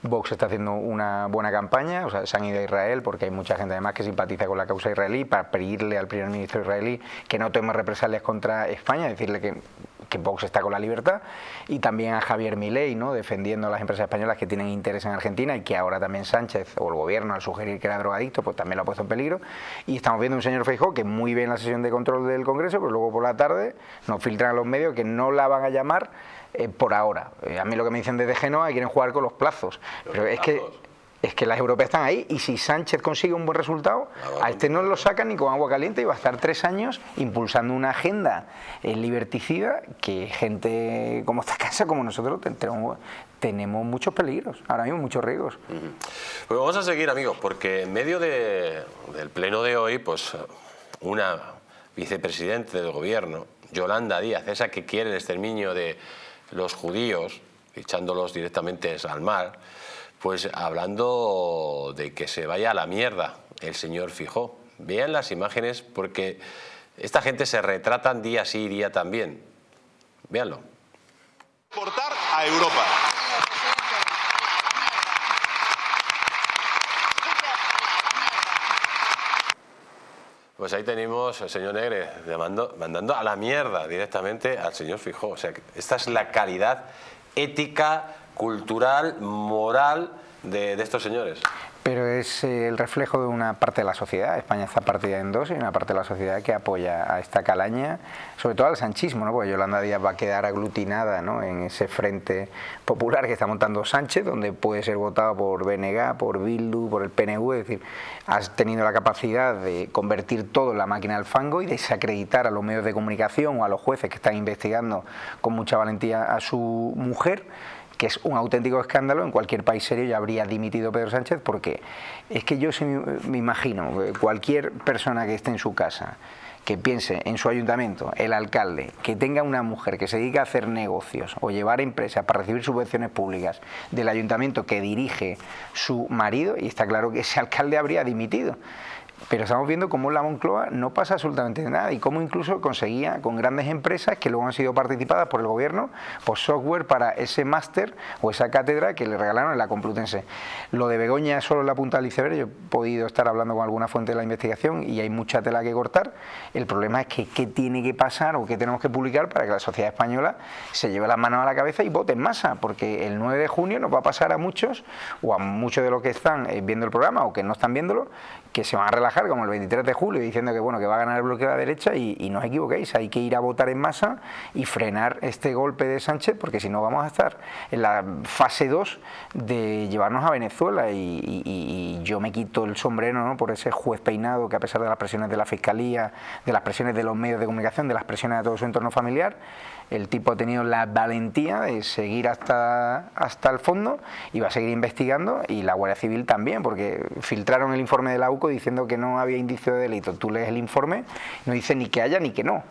Vox está haciendo una buena campaña, o sea, se han ido a Israel porque hay mucha gente además que simpatiza con la causa israelí para pedirle al primer ministro israelí que no tome represalias contra España, decirle que que Vox está con la libertad, y también a Javier Milei, ¿no? defendiendo a las empresas españolas que tienen interés en Argentina y que ahora también Sánchez o el gobierno al sugerir que era drogadicto, pues también lo ha puesto en peligro. Y estamos viendo un señor Feijóo que muy bien la sesión de control del Congreso, pero luego por la tarde nos filtran a los medios que no la van a llamar eh, por ahora. Eh, a mí lo que me dicen desde Genoa quieren jugar con los plazos, pero es que. Es que las europeas están ahí y si Sánchez consigue un buen resultado, a este no lo sacan ni con agua caliente y va a estar tres años impulsando una agenda eh, liberticida que gente como esta casa, como nosotros, te- tenemos, tenemos muchos peligros, ahora mismo muchos riesgos. Pues vamos a seguir, amigos, porque en medio de- del pleno de hoy, pues una vicepresidente del gobierno, Yolanda Díaz, esa que quiere el exterminio de los judíos, echándolos directamente al mar, pues hablando de que se vaya a la mierda el señor Fijó. Vean las imágenes porque esta gente se retratan día sí y día también. Véanlo. Exportar a Europa. Pues ahí tenemos al señor Negre llamando- mandando a la mierda directamente al señor Fijó. O sea, esta es la calidad ética, cultural, moral de, estos señores. Pero es eh, el reflejo de una parte de la sociedad. España está partida en dos y una parte de la sociedad que apoya a esta calaña, sobre todo al sanchismo, ¿no? porque Yolanda Díaz va a quedar aglutinada ¿no? en ese frente popular que está montando Sánchez, donde puede ser votado por BNG, por Bildu, por el PNV. Es decir, has tenido la capacidad de convertir todo en la máquina del fango y desacreditar a los medios de comunicación o a los jueces que están investigando con mucha valentía a su mujer que es un auténtico escándalo, en cualquier país serio ya habría dimitido Pedro Sánchez porque es que yo me imagino cualquier persona que esté en su casa, que piense en su ayuntamiento, el alcalde, que tenga una mujer que se dedica a hacer negocios o llevar empresas para recibir subvenciones públicas del ayuntamiento que dirige su marido, y está claro que ese alcalde habría dimitido. Pero estamos viendo cómo la Moncloa no pasa absolutamente nada y cómo incluso conseguía con grandes empresas que luego han sido participadas por el gobierno por software para ese máster o esa cátedra que le regalaron en la Complutense. Lo de Begoña es solo la punta del iceberg. Yo he podido estar hablando con alguna fuente de la investigación y hay mucha tela que cortar. El problema es que qué tiene que pasar o qué tenemos que publicar para que la sociedad española se lleve las manos a la cabeza y vote en masa, porque el 9 de junio nos va a pasar a muchos o a muchos de los que están eh, viendo el programa o que no están viéndolo, que se van a relajar como el 23 de julio diciendo que bueno que va a ganar el bloque de la derecha y, no os equivoquéis, hay que ir a votar en masa y frenar este golpe de Sánchez porque si no vamos a estar en la fase 2 de llevarnos a Venezuela y- y- y yo me quito el sombrero ¿no? por ese juez peinado que a pesar de las presiones de la Fiscalía, de las presiones de los medios de comunicación, de las presiones de todo su entorno familiar, el tipo ha tenido la valentía de seguir hasta, hasta el fondo y va a seguir investigando y la Guardia Civil también, porque filtraron el informe de la UCO diciendo que no había indicio de delito. Tú lees el informe, no dice ni que haya ni que no.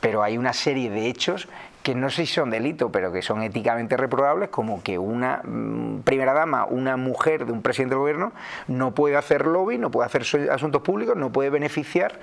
pero hay una serie de hechos que no sé si son delitos, pero que son éticamente reprobables, como que una mm, primera dama, una mujer de un presidente del gobierno, no puede hacer lobby, no puede hacer asuntos públicos, no puede beneficiar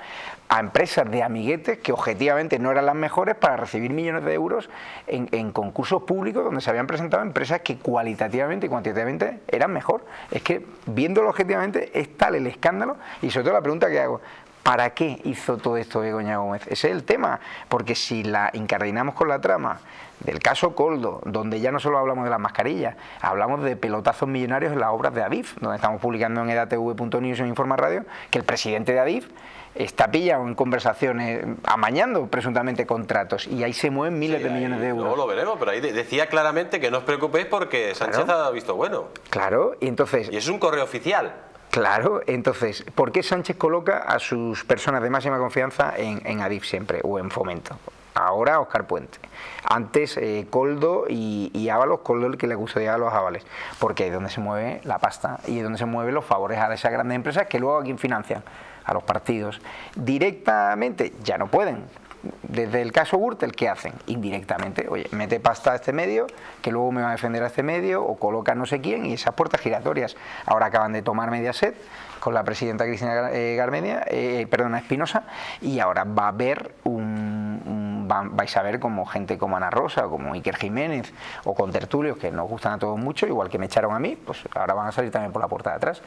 a empresas de amiguetes que objetivamente no eran las mejores para recibir millones de euros en, en concursos públicos donde se habían presentado empresas que cualitativamente y cuantitativamente eran mejor. Es que viéndolo objetivamente es tal el escándalo y sobre todo la pregunta que hago, ¿Para qué hizo todo esto Begoña Gómez? Ese es el tema, porque si la incardinamos con la trama del caso Coldo, donde ya no solo hablamos de las mascarillas, hablamos de pelotazos millonarios en las obras de Adif, donde estamos publicando en edatv.news en Informa Radio, que el presidente de Adif está pillado en conversaciones, amañando presuntamente contratos, y ahí se mueven miles de millones de euros. Luego lo veremos, pero ahí decía claramente que no os preocupéis porque Sánchez ha visto bueno. Claro, y entonces... Y es un correo oficial. Claro, entonces, ¿por qué Sánchez coloca a sus personas de máxima confianza en, en Adif siempre o en Fomento? Ahora Oscar Puente. Antes eh, Coldo y, Ábalos, Coldo el que le custodiaba a los Ábales, porque es donde se mueve la pasta y es donde se mueven los favores a esas grandes empresas que luego a quién financian, a los partidos. Directamente ya no pueden, desde el caso Gürtel, ¿qué hacen? Indirectamente, oye, mete pasta a este medio, que luego me va a defender a este medio, o coloca no sé quién, y esas puertas giratorias. Ahora acaban de tomar Mediaset con la presidenta Cristina eh, Garmedia, eh, perdona, Espinosa, y ahora va a haber un, vais a ver como gente como Ana Rosa, como Iker Jiménez, o con tertulios que nos gustan a todos mucho, igual que me echaron a mí, pues ahora van a salir también por la puerta de atrás.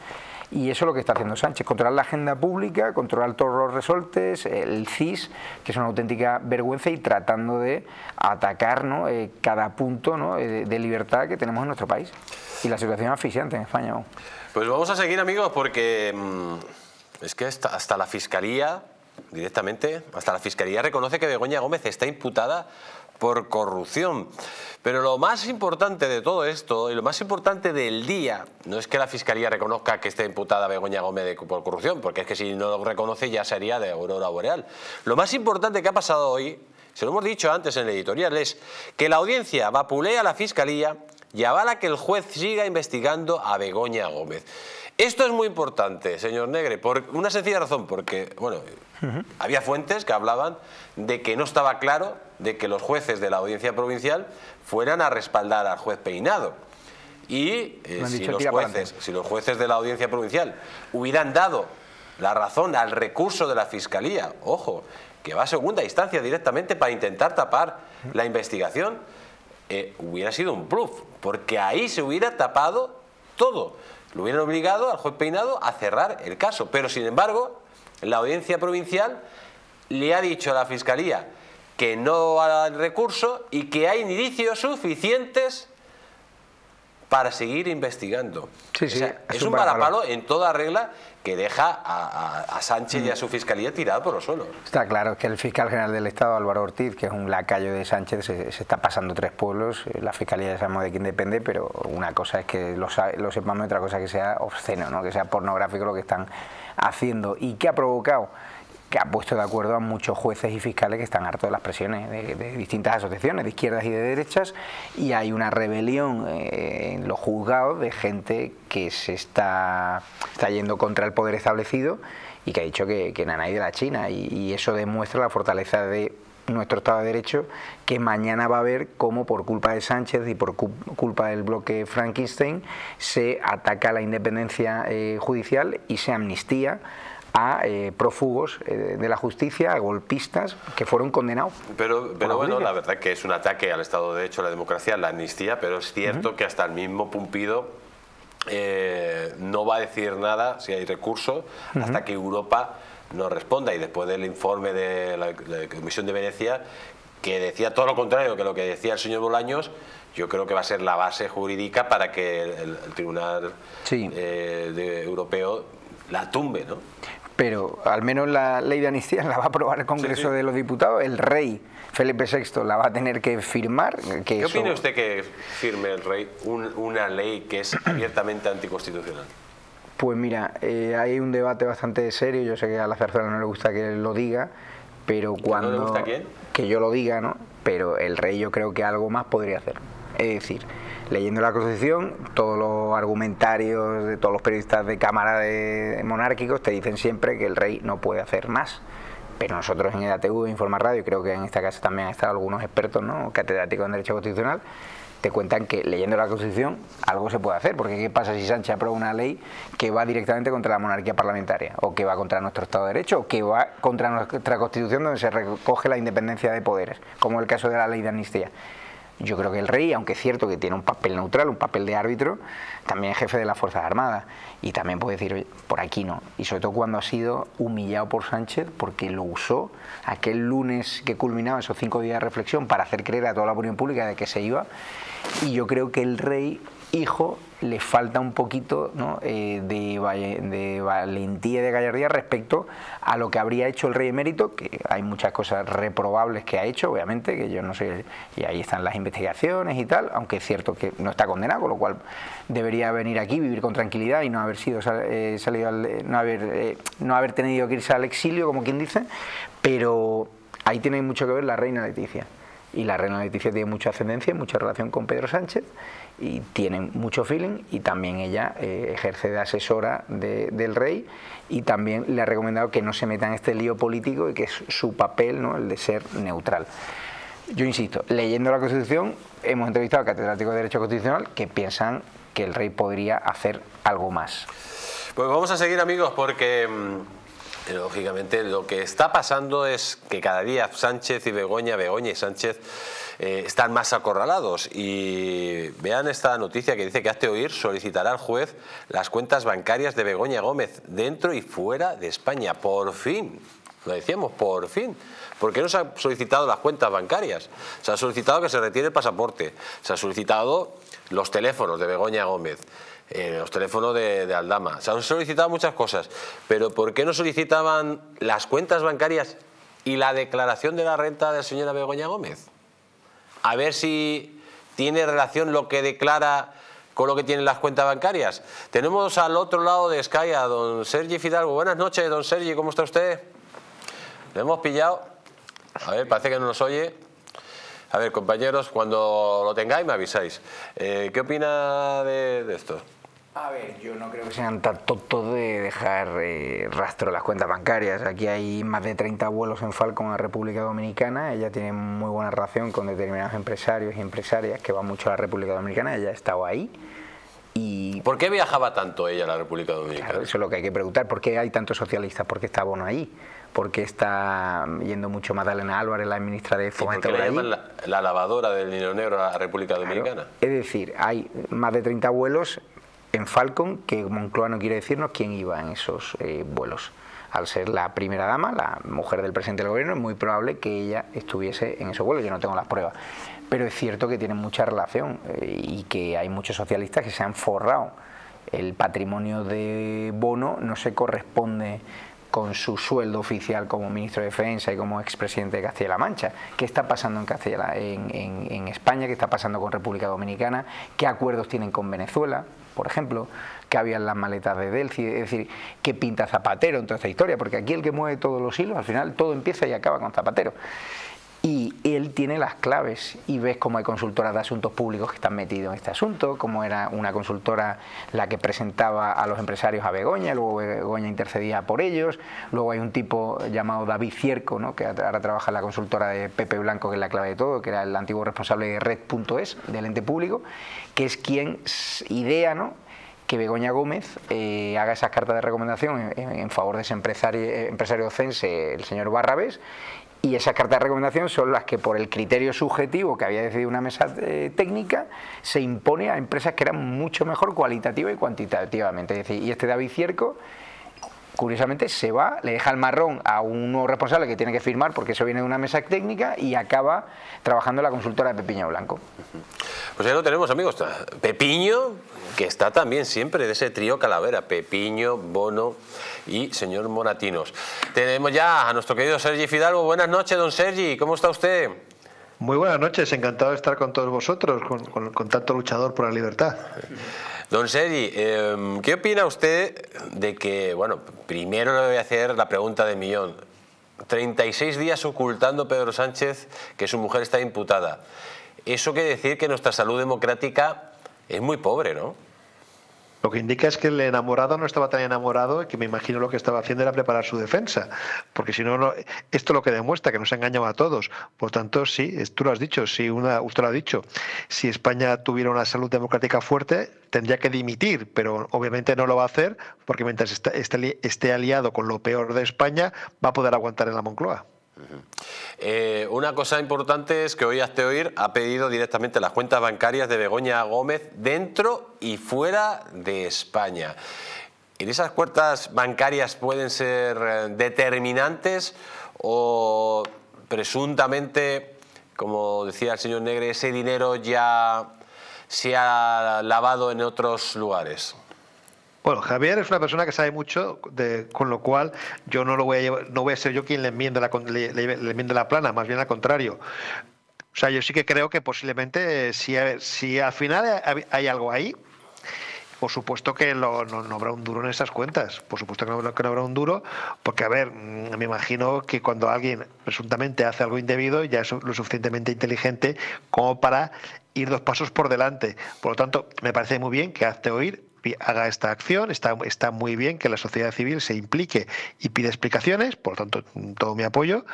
Y eso es lo que está haciendo Sánchez, controlar la agenda pública, controlar todos los resortes, el CIS, que es una auténtica vergüenza, y tratando de atacar ¿no? eh, cada punto ¿no? Eh, de, libertad que tenemos en nuestro país. Y la situación asfixiante en España. Pues vamos a seguir, amigos, porque mm, es que hasta, hasta la Fiscalía, directamente, hasta la Fiscalía reconoce que Begoña Gómez está imputada por corrupción. Pero lo más importante de todo esto, y lo más importante del día, no es que la Fiscalía reconozca que esté imputada Begoña Gómez por corrupción, porque es que si no lo reconoce ya sería de aurora boreal. Lo más importante que ha pasado hoy, se lo hemos dicho antes en el editorial, es que la audiencia vapulea a la Fiscalía y avala que el juez siga investigando a Begoña Gómez. Esto es muy importante, señor Negre, por una sencilla razón, porque, bueno, había fuentes que hablaban de que no estaba claro de que los jueces de la audiencia provincial fueran a respaldar al juez Peinado. Y eh, si, los jueces, si los jueces de la audiencia provincial hubieran dado la razón al recurso de la Fiscalía, ojo, que va a segunda instancia directamente para intentar tapar la investigación, eh, hubiera sido un bluff, porque ahí se hubiera tapado todo lo hubieran obligado al juez Peinado a cerrar el caso. Pero, sin embargo, la audiencia provincial le ha dicho a la Fiscalía que no el recurso y que hay indicios suficientes para seguir investigando. Sí, sí, es, un parapalo en toda regla que deja a, Sánchez y a su fiscalía tirada por los suelos. Está claro que el fiscal general del Estado, Álvaro Ortiz, que es un lacayo de Sánchez, se, está pasando tres pueblos. Eh, la fiscalía ya sabemos de quién depende, pero una cosa es que lo, lo sepamos y otra cosa es que sea obsceno, ¿no? que sea pornográfico lo que están haciendo. ¿Y qué ha provocado? Que ha puesto de acuerdo a muchos jueces y fiscales que están hartos de las presiones de, distintas asociaciones, de izquierdas y de derechas, y hay una rebelión eh, en los juzgados de gente que se está, está yendo contra el poder establecido y que ha dicho que, que nanay de la China, y, eso demuestra la fortaleza de nuestro Estado de Derecho, que mañana va a ver cómo por culpa de Sánchez y por culpa del bloque Frankenstein se ataca la independencia eh, judicial y se amnistía a eh, prófugos eh, de la justicia, a golpistas que fueron condenados. Pero, pero bueno, la verdad que es un ataque al Estado de Derecho, a la democracia, la amnistía, pero es cierto que hasta el mismo Pumpido eh, no va a decir nada si hay recurso hasta que Europa no responda. Y después del informe de la, Comisión de Venecia, que decía todo lo contrario que lo que decía el señor Bolaños, yo creo que va a ser la base jurídica para que el, Tribunal Europeo la tumbe, ¿no? Pero al menos la ley de amnistía la va a aprobar el Congreso de los Diputados, el rey Felipe VI la va a tener que firmar. ¿Qué opina usted que firme el rey una ley que es abiertamente anticonstitucional? Pues mira, eh, hay un debate bastante serio, yo sé que a la Zarzuela no le gusta que lo diga, pero cuando... ¿No le gusta quién? Que yo lo diga, ¿no? Pero el rey yo creo que algo más podría hacer. Es decir, leyendo la Constitución, todos los argumentarios de todos los periodistas de cámara de, monárquicos te dicen siempre que el rey no puede hacer más pero nosotros en EDATV, Informa Radio, creo que en esta casa también han estado algunos expertos, ¿no? catedráticos en Derecho Constitucional, te cuentan que leyendo la Constitución algo se puede hacer, porque ¿qué pasa si Sánchez aprueba una ley que va directamente contra la monarquía parlamentaria, o que va contra nuestro Estado de Derecho, o que va contra nuestra Constitución donde se recoge la independencia de poderes, como el caso de la ley de amnistía? Yo creo que el rey, aunque es cierto que tiene un papel neutral, un papel de árbitro, también es jefe de las Fuerzas Armadas y también puede decir, por aquí no. Y sobre todo cuando ha sido humillado por Sánchez porque lo usó aquel lunes que culminaba esos cinco días de reflexión para hacer creer a toda la opinión pública de que se iba. Y yo creo que el rey hijo le falta un poquito eh, de, valentía y de gallardía respecto a lo que habría hecho el rey emérito, que hay muchas cosas reprobables que ha hecho, obviamente, que yo no sé, y ahí están las investigaciones y tal, aunque es cierto que no está condenado, con lo cual debería venir aquí, vivir con tranquilidad y no haber sido eh, salido no haber eh, no haber tenido que irse al exilio, como quien dice, pero ahí tiene mucho que ver la reina Leticia. Y la reina Leticia tiene mucha ascendencia, mucha relación con Pedro Sánchez y tiene mucho feeling y también ella eh, ejerce de asesora del rey y también le ha recomendado que no se meta en este lío político y que es su papel, ¿no? el de ser neutral. Yo insisto, leyendo la Constitución hemos entrevistado a catedráticos de Derecho Constitucional que piensan que el rey podría hacer algo más. Pues vamos a seguir amigos porque mm, Lógicamente, lo que está pasando es que cada día Sánchez y Begoña, Begoña y Sánchez eh, están más acorralados. Y vean esta noticia que dice que Hazte Oír solicitará al juez las cuentas bancarias de Begoña Gómez dentro y fuera de España. Por fin, lo decíamos, por fin. ¿Por qué no se han solicitado las cuentas bancarias? Se ha solicitado que se retire el pasaporte, se ha solicitado los teléfonos de Begoña Gómez los teléfonos de, Aldama. Se han solicitado muchas cosas, pero ¿por qué no solicitaban las cuentas bancarias y la declaración de la renta de la señora Begoña Gómez? A ver si tiene relación lo que declara con lo que tienen las cuentas bancarias. Tenemos al otro lado de Sky a don Sergi Fidalgo. Buenas noches, don Sergi, ¿cómo está usted? Le hemos pillado. A ver, parece que no nos oye. A ver, compañeros, cuando lo tengáis me avisáis. Eh, ¿Qué opina de esto? A ver, yo no creo que sean tan tontos de dejar eh, rastro las cuentas bancarias. Aquí hay más de 30 vuelos en Falcon a República Dominicana. Ella tiene muy buena relación con determinados empresarios y empresarias que van mucho a la República Dominicana. Ella ha estado ahí. Y... ¿Por qué viajaba tanto ella a la República Dominicana? Claro, eso es lo que hay que preguntar. ¿Por qué hay tantos socialistas? ¿Por qué está Bono ahí? ¿Por qué está yendo mucho Magdalena Álvarez, la ministra de Fomento? ¿Por qué llaman la, lavadora del dinero negro a la República Dominicana? Es decir, hay más de 30 vuelos en Falcon que Moncloa no quiere decirnos quién iba en esos eh, vuelos. Al ser la primera dama, la mujer del presidente del gobierno, es muy probable que ella estuviese en esos vuelos. Yo no tengo las pruebas. Pero es cierto que tienen mucha relación eh, y que hay muchos socialistas que se han forrado. El patrimonio de Bono no se corresponde con su sueldo oficial como ministro de Defensa y como expresidente de Castilla-La Mancha. ¿Qué está pasando en, Castilla en, en España? ¿Qué está pasando con República Dominicana? ¿Qué acuerdos tienen con Venezuela? por ejemplo, que había en las maletas de Delci, es decir, qué pinta Zapatero en toda esta historia, porque aquí el que mueve todos los hilos, al final todo empieza y acaba con Zapatero. Y él tiene las claves y ves cómo hay consultoras de asuntos públicos que están metidos en este asunto, como era una consultora la que presentaba a los empresarios a Begoña, luego Begoña intercedía por ellos, luego hay un tipo llamado David Cierco, ¿no? que ahora trabaja en la consultora de Pepe Blanco, que es la clave de todo, que era el antiguo responsable de Red.es, del ente público, que es quien idea ¿no? que Begoña Gómez eh, haga esas cartas de recomendación en, favor de ese empresario, empresario cense, el señor Barrabés, y esas cartas de recomendación son las que por el criterio subjetivo que había decidido una mesa eh, técnica se impone a empresas que eran mucho mejor cualitativa y cuantitativamente. y este David Cierco curiosamente se va, le deja el marrón a un nuevo responsable que tiene que firmar porque eso viene de una mesa técnica y acaba trabajando en la consultora de Pepiño Blanco. Pues ya lo tenemos amigos, Pepiño, que está también siempre de ese trío Calavera, Pepiño, Bono y señor Moratinos. Tenemos ya a nuestro querido Sergi Fidalgo. Buenas noches, don Sergi, ¿cómo está usted? Muy buenas noches, encantado de estar con todos vosotros, con tanto luchador por la libertad. Don Sergi, em, ¿qué opina usted de que, bueno, primero le voy a hacer la pregunta de millón. 36 días ocultando Pedro Sánchez que su mujer está imputada. Eso quiere decir que nuestra salud democrática es muy pobre, ¿no? Lo que indica es que el enamorado no estaba tan enamorado y que me imagino lo que estaba haciendo era preparar su defensa. Porque si no, esto lo que demuestra que nos ha engañado a todos. Por tanto, sí, tú lo has dicho, si una, usted lo ha dicho, si España tuviera una salud democrática fuerte, tendría que dimitir, pero obviamente no lo va a hacer porque mientras esté aliado con lo peor de España, va a poder aguantar en la Moncloa. Eh, una cosa importante es que hoy Hazte Oír ha pedido directamente las cuentas bancarias de Begoña Gómez dentro y fuera de España. ¿Y esas cuentas bancarias pueden ser eh, determinantes o presuntamente, como decía el señor Negre, ese dinero ya se ha lavado en otros lugares? Bueno, Javier es una persona que sabe mucho, con lo cual yo no lo voy a llevar, no voy a ser yo quien le enmiende la, le, la plana, más bien al contrario. O sea, yo sí que creo que posiblemente si, si al final hay algo ahí, por supuesto que no, habrá un duro en esas cuentas. Por supuesto que no, que no, habrá un duro, porque, a ver, mm, me imagino que cuando alguien presuntamente hace algo indebido, ya es lo suficientemente inteligente como para ir dos pasos por delante. Por lo tanto, me parece muy bien que hazte oír haga esta acción, está, está muy bien que la sociedad civil se implique y pida explicaciones, por lo tanto, todo mi apoyo,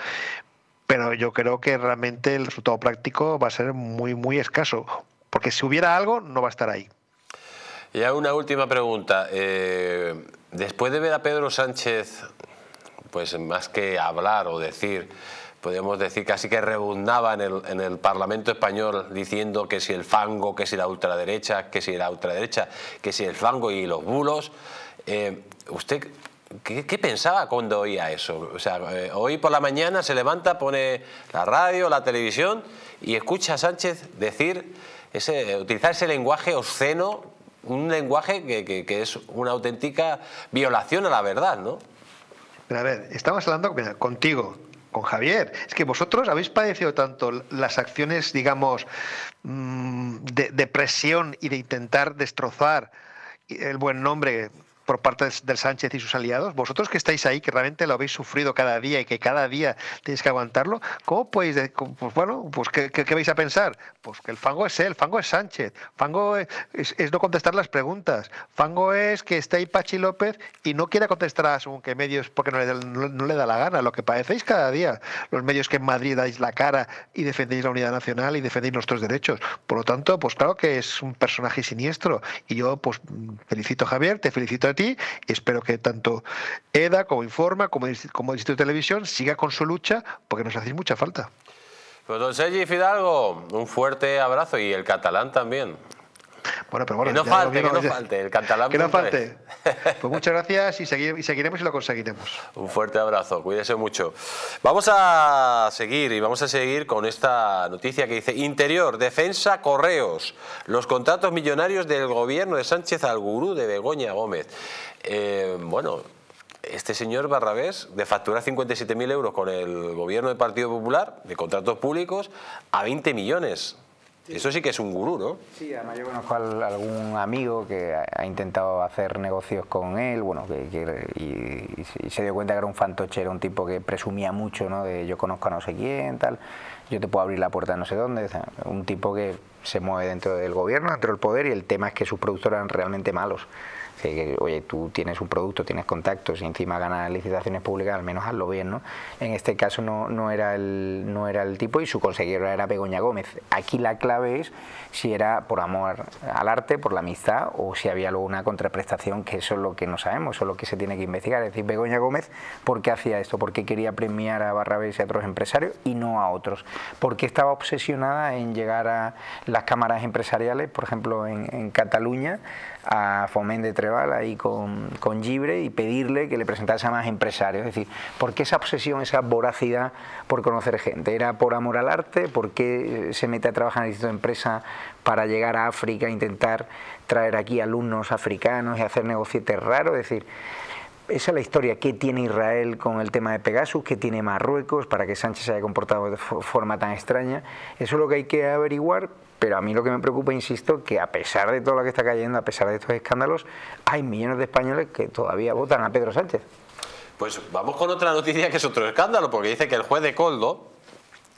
pero yo creo que realmente el resultado práctico va a ser muy, muy escaso, porque si hubiera algo, no va a estar ahí. Y una última pregunta. Eh, después de ver a Pedro Sánchez, pues más que hablar o decir podríamos decir casi que rebundaba en el, en el, Parlamento español diciendo que si el fango, que si la ultraderecha, que si la ultraderecha, que si el fango y los bulos. Eh, ¿Usted qué, pensaba cuando oía eso? O sea, eh, hoy por la mañana se levanta, pone la radio, la televisión y escucha a Sánchez decir, ese, utilizar ese lenguaje obsceno, un lenguaje que, que, que es una auténtica violación a la verdad, ¿no? Pero a ver, estamos hablando contigo, con Javier. Es que vosotros habéis padecido tanto las acciones, digamos, mm, de, presión y de intentar destrozar el buen nombre por parte del Sánchez y sus aliados, vosotros que estáis ahí, que realmente lo habéis sufrido cada día y que cada día tenéis que aguantarlo, ¿cómo podéis, pues bueno, pues ¿qué, vais a pensar? Pues que el fango es él, fango es Sánchez, fango es, no contestar las preguntas, fango es que está ahí Pachi López y no quiera contestar a según qué medios porque no le, no, le da la gana, lo que padecéis cada día, los medios que en Madrid dais la cara y defendéis la unidad nacional y defendéis nuestros derechos. Por lo tanto, pues claro que es un personaje siniestro y yo pues felicito a Javier, te felicito a ti y espero que tanto EDA como Informa como, como Instituto de Televisión siga con su lucha porque nos hacéis mucha falta. Pues don Sergi Fidalgo, un fuerte abrazo y el catalán también. Bueno, pero bueno, que no falte, que no falte, el catalán. Que no falte. Pues muchas gracias y, y, seguiremos y lo conseguiremos. Un fuerte abrazo, cuídese mucho. Vamos a seguir y vamos a seguir con esta noticia que dice Interior, Defensa, Correos, los contratos millonarios del gobierno de Sánchez al gurú de Begoña Gómez. Eh, bueno, este señor Barrabés de facturar 57.000 euros con el gobierno del Partido Popular, de contratos públicos, a 20 millones. Eso sí que es un gurú, ¿no? Sí, además yo conozco a algún amigo que ha intentado hacer negocios con él, bueno, que, y, se dio cuenta que era un fantoche, era un tipo que presumía mucho, ¿no? De yo conozco a no sé quién, tal, yo te puedo abrir la puerta a no sé dónde, un tipo que se mueve dentro del gobierno, dentro del poder, y el tema es que sus productos eran realmente malos que, oye, tú tienes un producto, tienes contactos y encima ganas licitaciones públicas, al menos hazlo bien, ¿no? En este caso no, era, el, no era el tipo y su conseguidora era Begoña Gómez. Aquí la clave es si era por amor al arte, por la amistad o si había luego una contraprestación, que eso es lo que no sabemos, eso es lo que se tiene que investigar. Es decir, Begoña Gómez, ¿por qué hacía esto? ¿Por qué quería premiar a Barrabés y a otros empresarios y no a otros? ¿Por qué estaba obsesionada en llegar a las cámaras empresariales, por ejemplo en Cataluña, a Foment de Treval ahí con, con Gibre y pedirle que le presentase a más empresarios. Es decir, ¿por qué esa obsesión, esa voracidad por conocer gente? ¿Era por amor al arte? ¿Por qué se mete a trabajar en el instituto de empresa para llegar a África e intentar traer aquí alumnos africanos y hacer negocietes raros? Es decir, esa es la historia. ¿Qué tiene Israel con el tema de Pegasus? ¿Qué tiene Marruecos para que Sánchez se haya comportado de forma tan extraña? Eso es lo que hay que averiguar, pero a mí lo que me preocupa, insisto, que a pesar de todo lo que está cayendo, a pesar de estos escándalos, hay millones de españoles que todavía votan a Pedro Sánchez. Pues vamos con otra noticia que es otro escándalo, porque dice que el juez de Coldo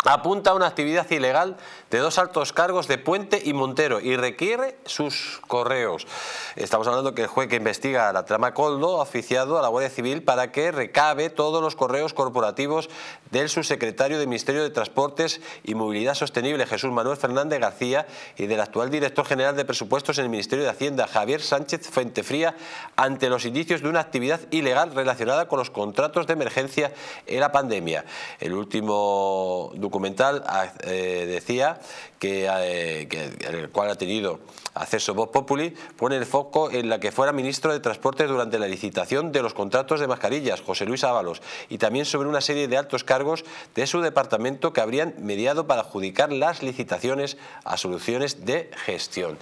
apunta a una actividad ilegal de dos altos cargos de Puente y Montero y requiere sus correos. Estamos hablando que el juez que investiga la trama Coldo ha oficiado a la Guardia Civil para que recabe todos los correos corporativos del subsecretario del Ministerio de Transportes y Movilidad Sostenible, Jesús Manuel Fernández García, y del actual director general de Presupuestos en el Ministerio de Hacienda, Javier Sánchez Fuentefría, ante los indicios de una actividad ilegal relacionada con los contratos de emergencia en la pandemia. El último documental eh, decía eh, que, en el cual ha tenido acceso Voz Populi, pone el foco en la que fuera ministro de Transportes durante la licitación de los contratos de mascarillas, José Luis Ábalos, y también sobre una serie de altos cargos de su departamento que habrían mediado para adjudicar las licitaciones a soluciones de gestión.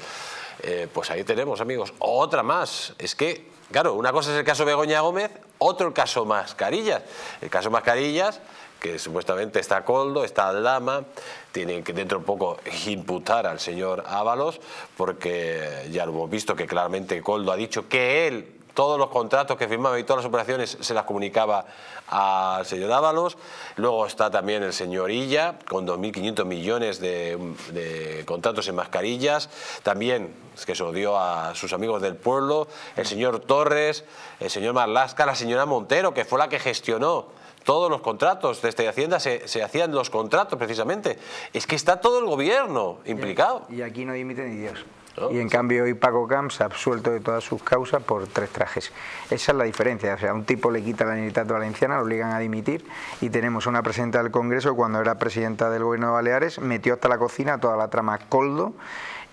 Eh, pues ahí tenemos, amigos, otra más. Es que, claro, una cosa es el caso Begoña Gómez, otro el caso Mascarillas. El caso Mascarillas que supuestamente está Coldo, está Aldama, tienen que dentro de poco imputar al señor Ábalos, porque ya lo hemos visto que claramente Coldo ha dicho que él todos los contratos que firmaba y todas las operaciones se las comunicaba al señor Ábalos. Luego está también el señor Illa, con 2.500 millones de, contratos en mascarillas. También, que se lo dio a sus amigos del pueblo. El señor Torres, el señor Marlasca, la señora Montero, que fue la que gestionó todos los contratos de esta Hacienda se, hacían los contratos precisamente. Es que está todo el gobierno implicado. Y aquí no dimite ni Dios. Y en cambio hoy Paco Camps ha absuelto de todas sus causas por tres trajes. Esa es la diferencia. O sea, un tipo le quita la unidad valenciana, lo obligan a dimitir y tenemos una presidenta del Congreso cuando era presidenta del Gobierno de Baleares, metió hasta la cocina toda la trama Coldo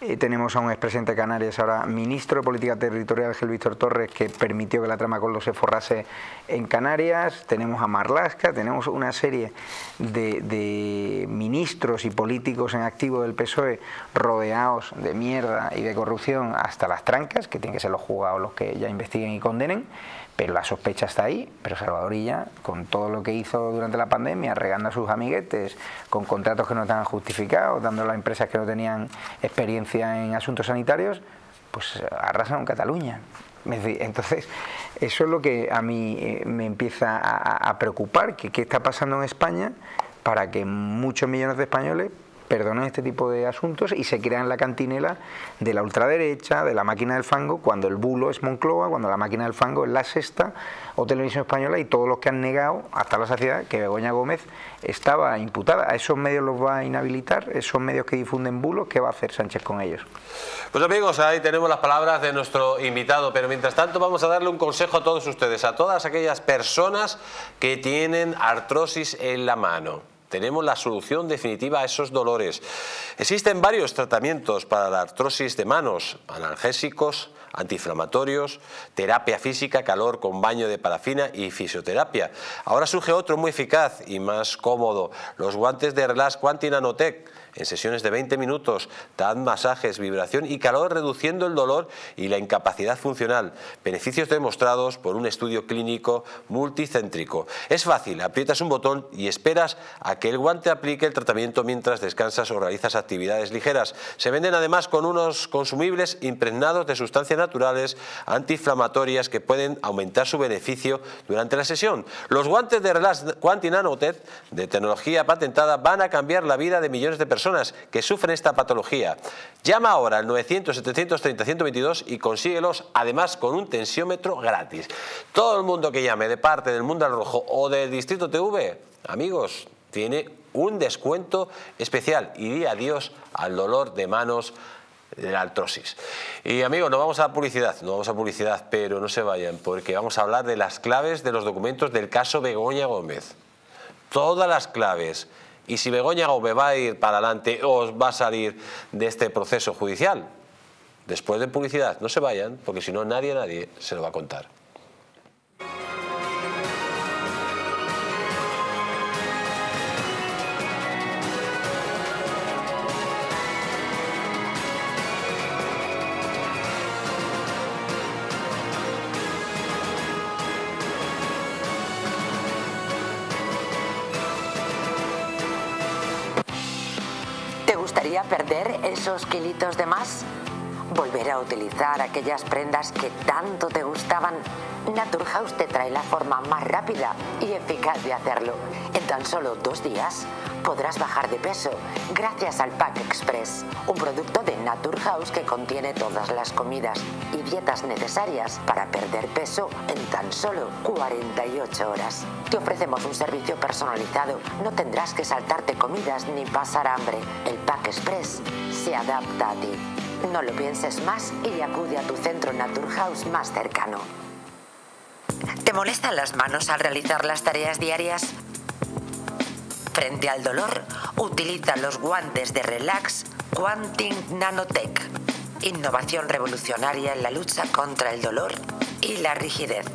eh, tenemos a un expresidente de Canarias, ahora ministro de Política Territorial, Gil Víctor Torres, que permitió que la trama Coldo se forrase en Canarias. Tenemos a Marlasca, tenemos una serie de, ministros y políticos en activo del PSOE rodeados de mierda y de corrupción hasta las trancas, que tienen que ser los juzgados los que ya investiguen y condenen pero la sospecha está ahí, pero Salvadorilla, con todo lo que hizo durante la pandemia, regando a sus amiguetes, con contratos que no estaban justificados, dando a empresas que no tenían experiencia en asuntos sanitarios, pues arrasan en Cataluña. Entonces, eso es lo que a mí eh, me empieza a, preocupar, que qué está pasando en España para que muchos millones de españoles perdonen este tipo de asuntos y se crean la cantinela de la ultraderecha, de la máquina del fango, cuando el bulo es Moncloa, cuando la máquina del fango es la sexta o televisión española y todos los que han negado hasta la saciedad que Begoña Gómez estaba imputada. ¿A esos medios los va a inhabilitar? ¿Esos medios que difunden bulos? ¿Qué va a hacer Sánchez con ellos? Pues amigos, ahí tenemos las palabras de nuestro invitado, pero mientras tanto vamos a darle un consejo a todos ustedes, a todas aquellas personas que tienen artrosis en la mano tenemos la solución definitiva a esos dolores. Existen varios tratamientos para la artrosis de manos, analgésicos, antiinflamatorios, terapia física, calor con baño de parafina y fisioterapia. Ahora surge otro muy eficaz y más cómodo, los guantes de Relax Quanti Nanotech en sesiones de 20 minutos dan masajes, vibración y calor reduciendo el dolor y la incapacidad funcional. Beneficios demostrados por un estudio clínico multicéntrico. Es fácil, aprietas un botón y esperas a que el guante aplique el tratamiento mientras descansas o realizas actividades ligeras. Se venden además con unos consumibles impregnados de sustancias naturales antiinflamatorias que pueden aumentar su beneficio durante la sesión. Los guantes de Relax Quanti Nanotech de tecnología patentada van a cambiar la vida de millones de personas que sufren esta patología. Llama ahora al 900-730-122 y consíguelos además con un tensiómetro gratis. Todo el mundo que llame de parte del Mundo al Rojo o del Distrito TV, amigos, tiene un descuento especial y di adiós al dolor de manos de la artrosis. Y amigos, no vamos a publicidad, no vamos a publicidad, pero no se vayan porque vamos a hablar de las claves de los documentos del caso Begoña Gómez. Todas las claves y si Begoña Gómez va a ir para adelante o va a salir de este proceso judicial. Después de publicidad, no se vayan, porque si no nadie, nadie se lo va a contar. Perder esos kilitos de más? Volver a utilizar aquellas prendas que tanto te gustaban, Naturhaus te trae la forma más rápida y eficaz de hacerlo. En tan solo dos días podrás bajar de peso gracias al Pack Express, un producto de Naturhaus que contiene todas las comidas y dietas necesarias para perder peso en tan solo 48 horas. Te ofrecemos un servicio personalizado, no tendrás que saltarte comidas ni pasar hambre. El Pack Express se adapta a ti. No lo pienses más y acude a tu centro Naturhaus más cercano. ¿Te molestan las manos al realizar las tareas diarias? Frente al dolor, utiliza los guantes de Relax Quanting Nanotech. Innovación revolucionaria en la lucha contra el dolor y la rigidez.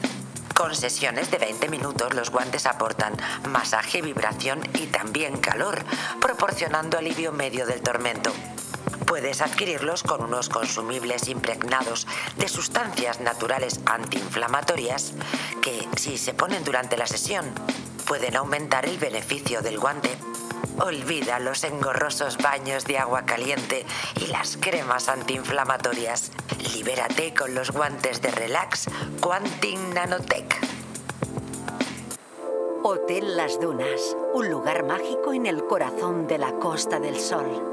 Con sesiones de 20 minutos los guantes aportan masaje, vibración y también calor, proporcionando alivio medio del tormento. Puedes adquirirlos con unos consumibles impregnados de sustancias naturales antiinflamatorias que, si se ponen durante la sesión, pueden aumentar el beneficio del guante. Olvida los engorrosos baños de agua caliente y las cremas antiinflamatorias. Libérate con los guantes de Relax Quanting Nanotech. Hotel Las Dunas, un lugar mágico en el corazón de la Costa del Sol.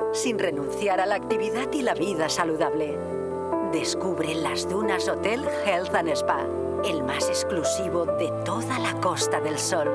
sin renunciar a la actividad y la vida saludable. Descubre las Dunas Hotel Health and Spa, el más exclusivo de toda la Costa del Sol.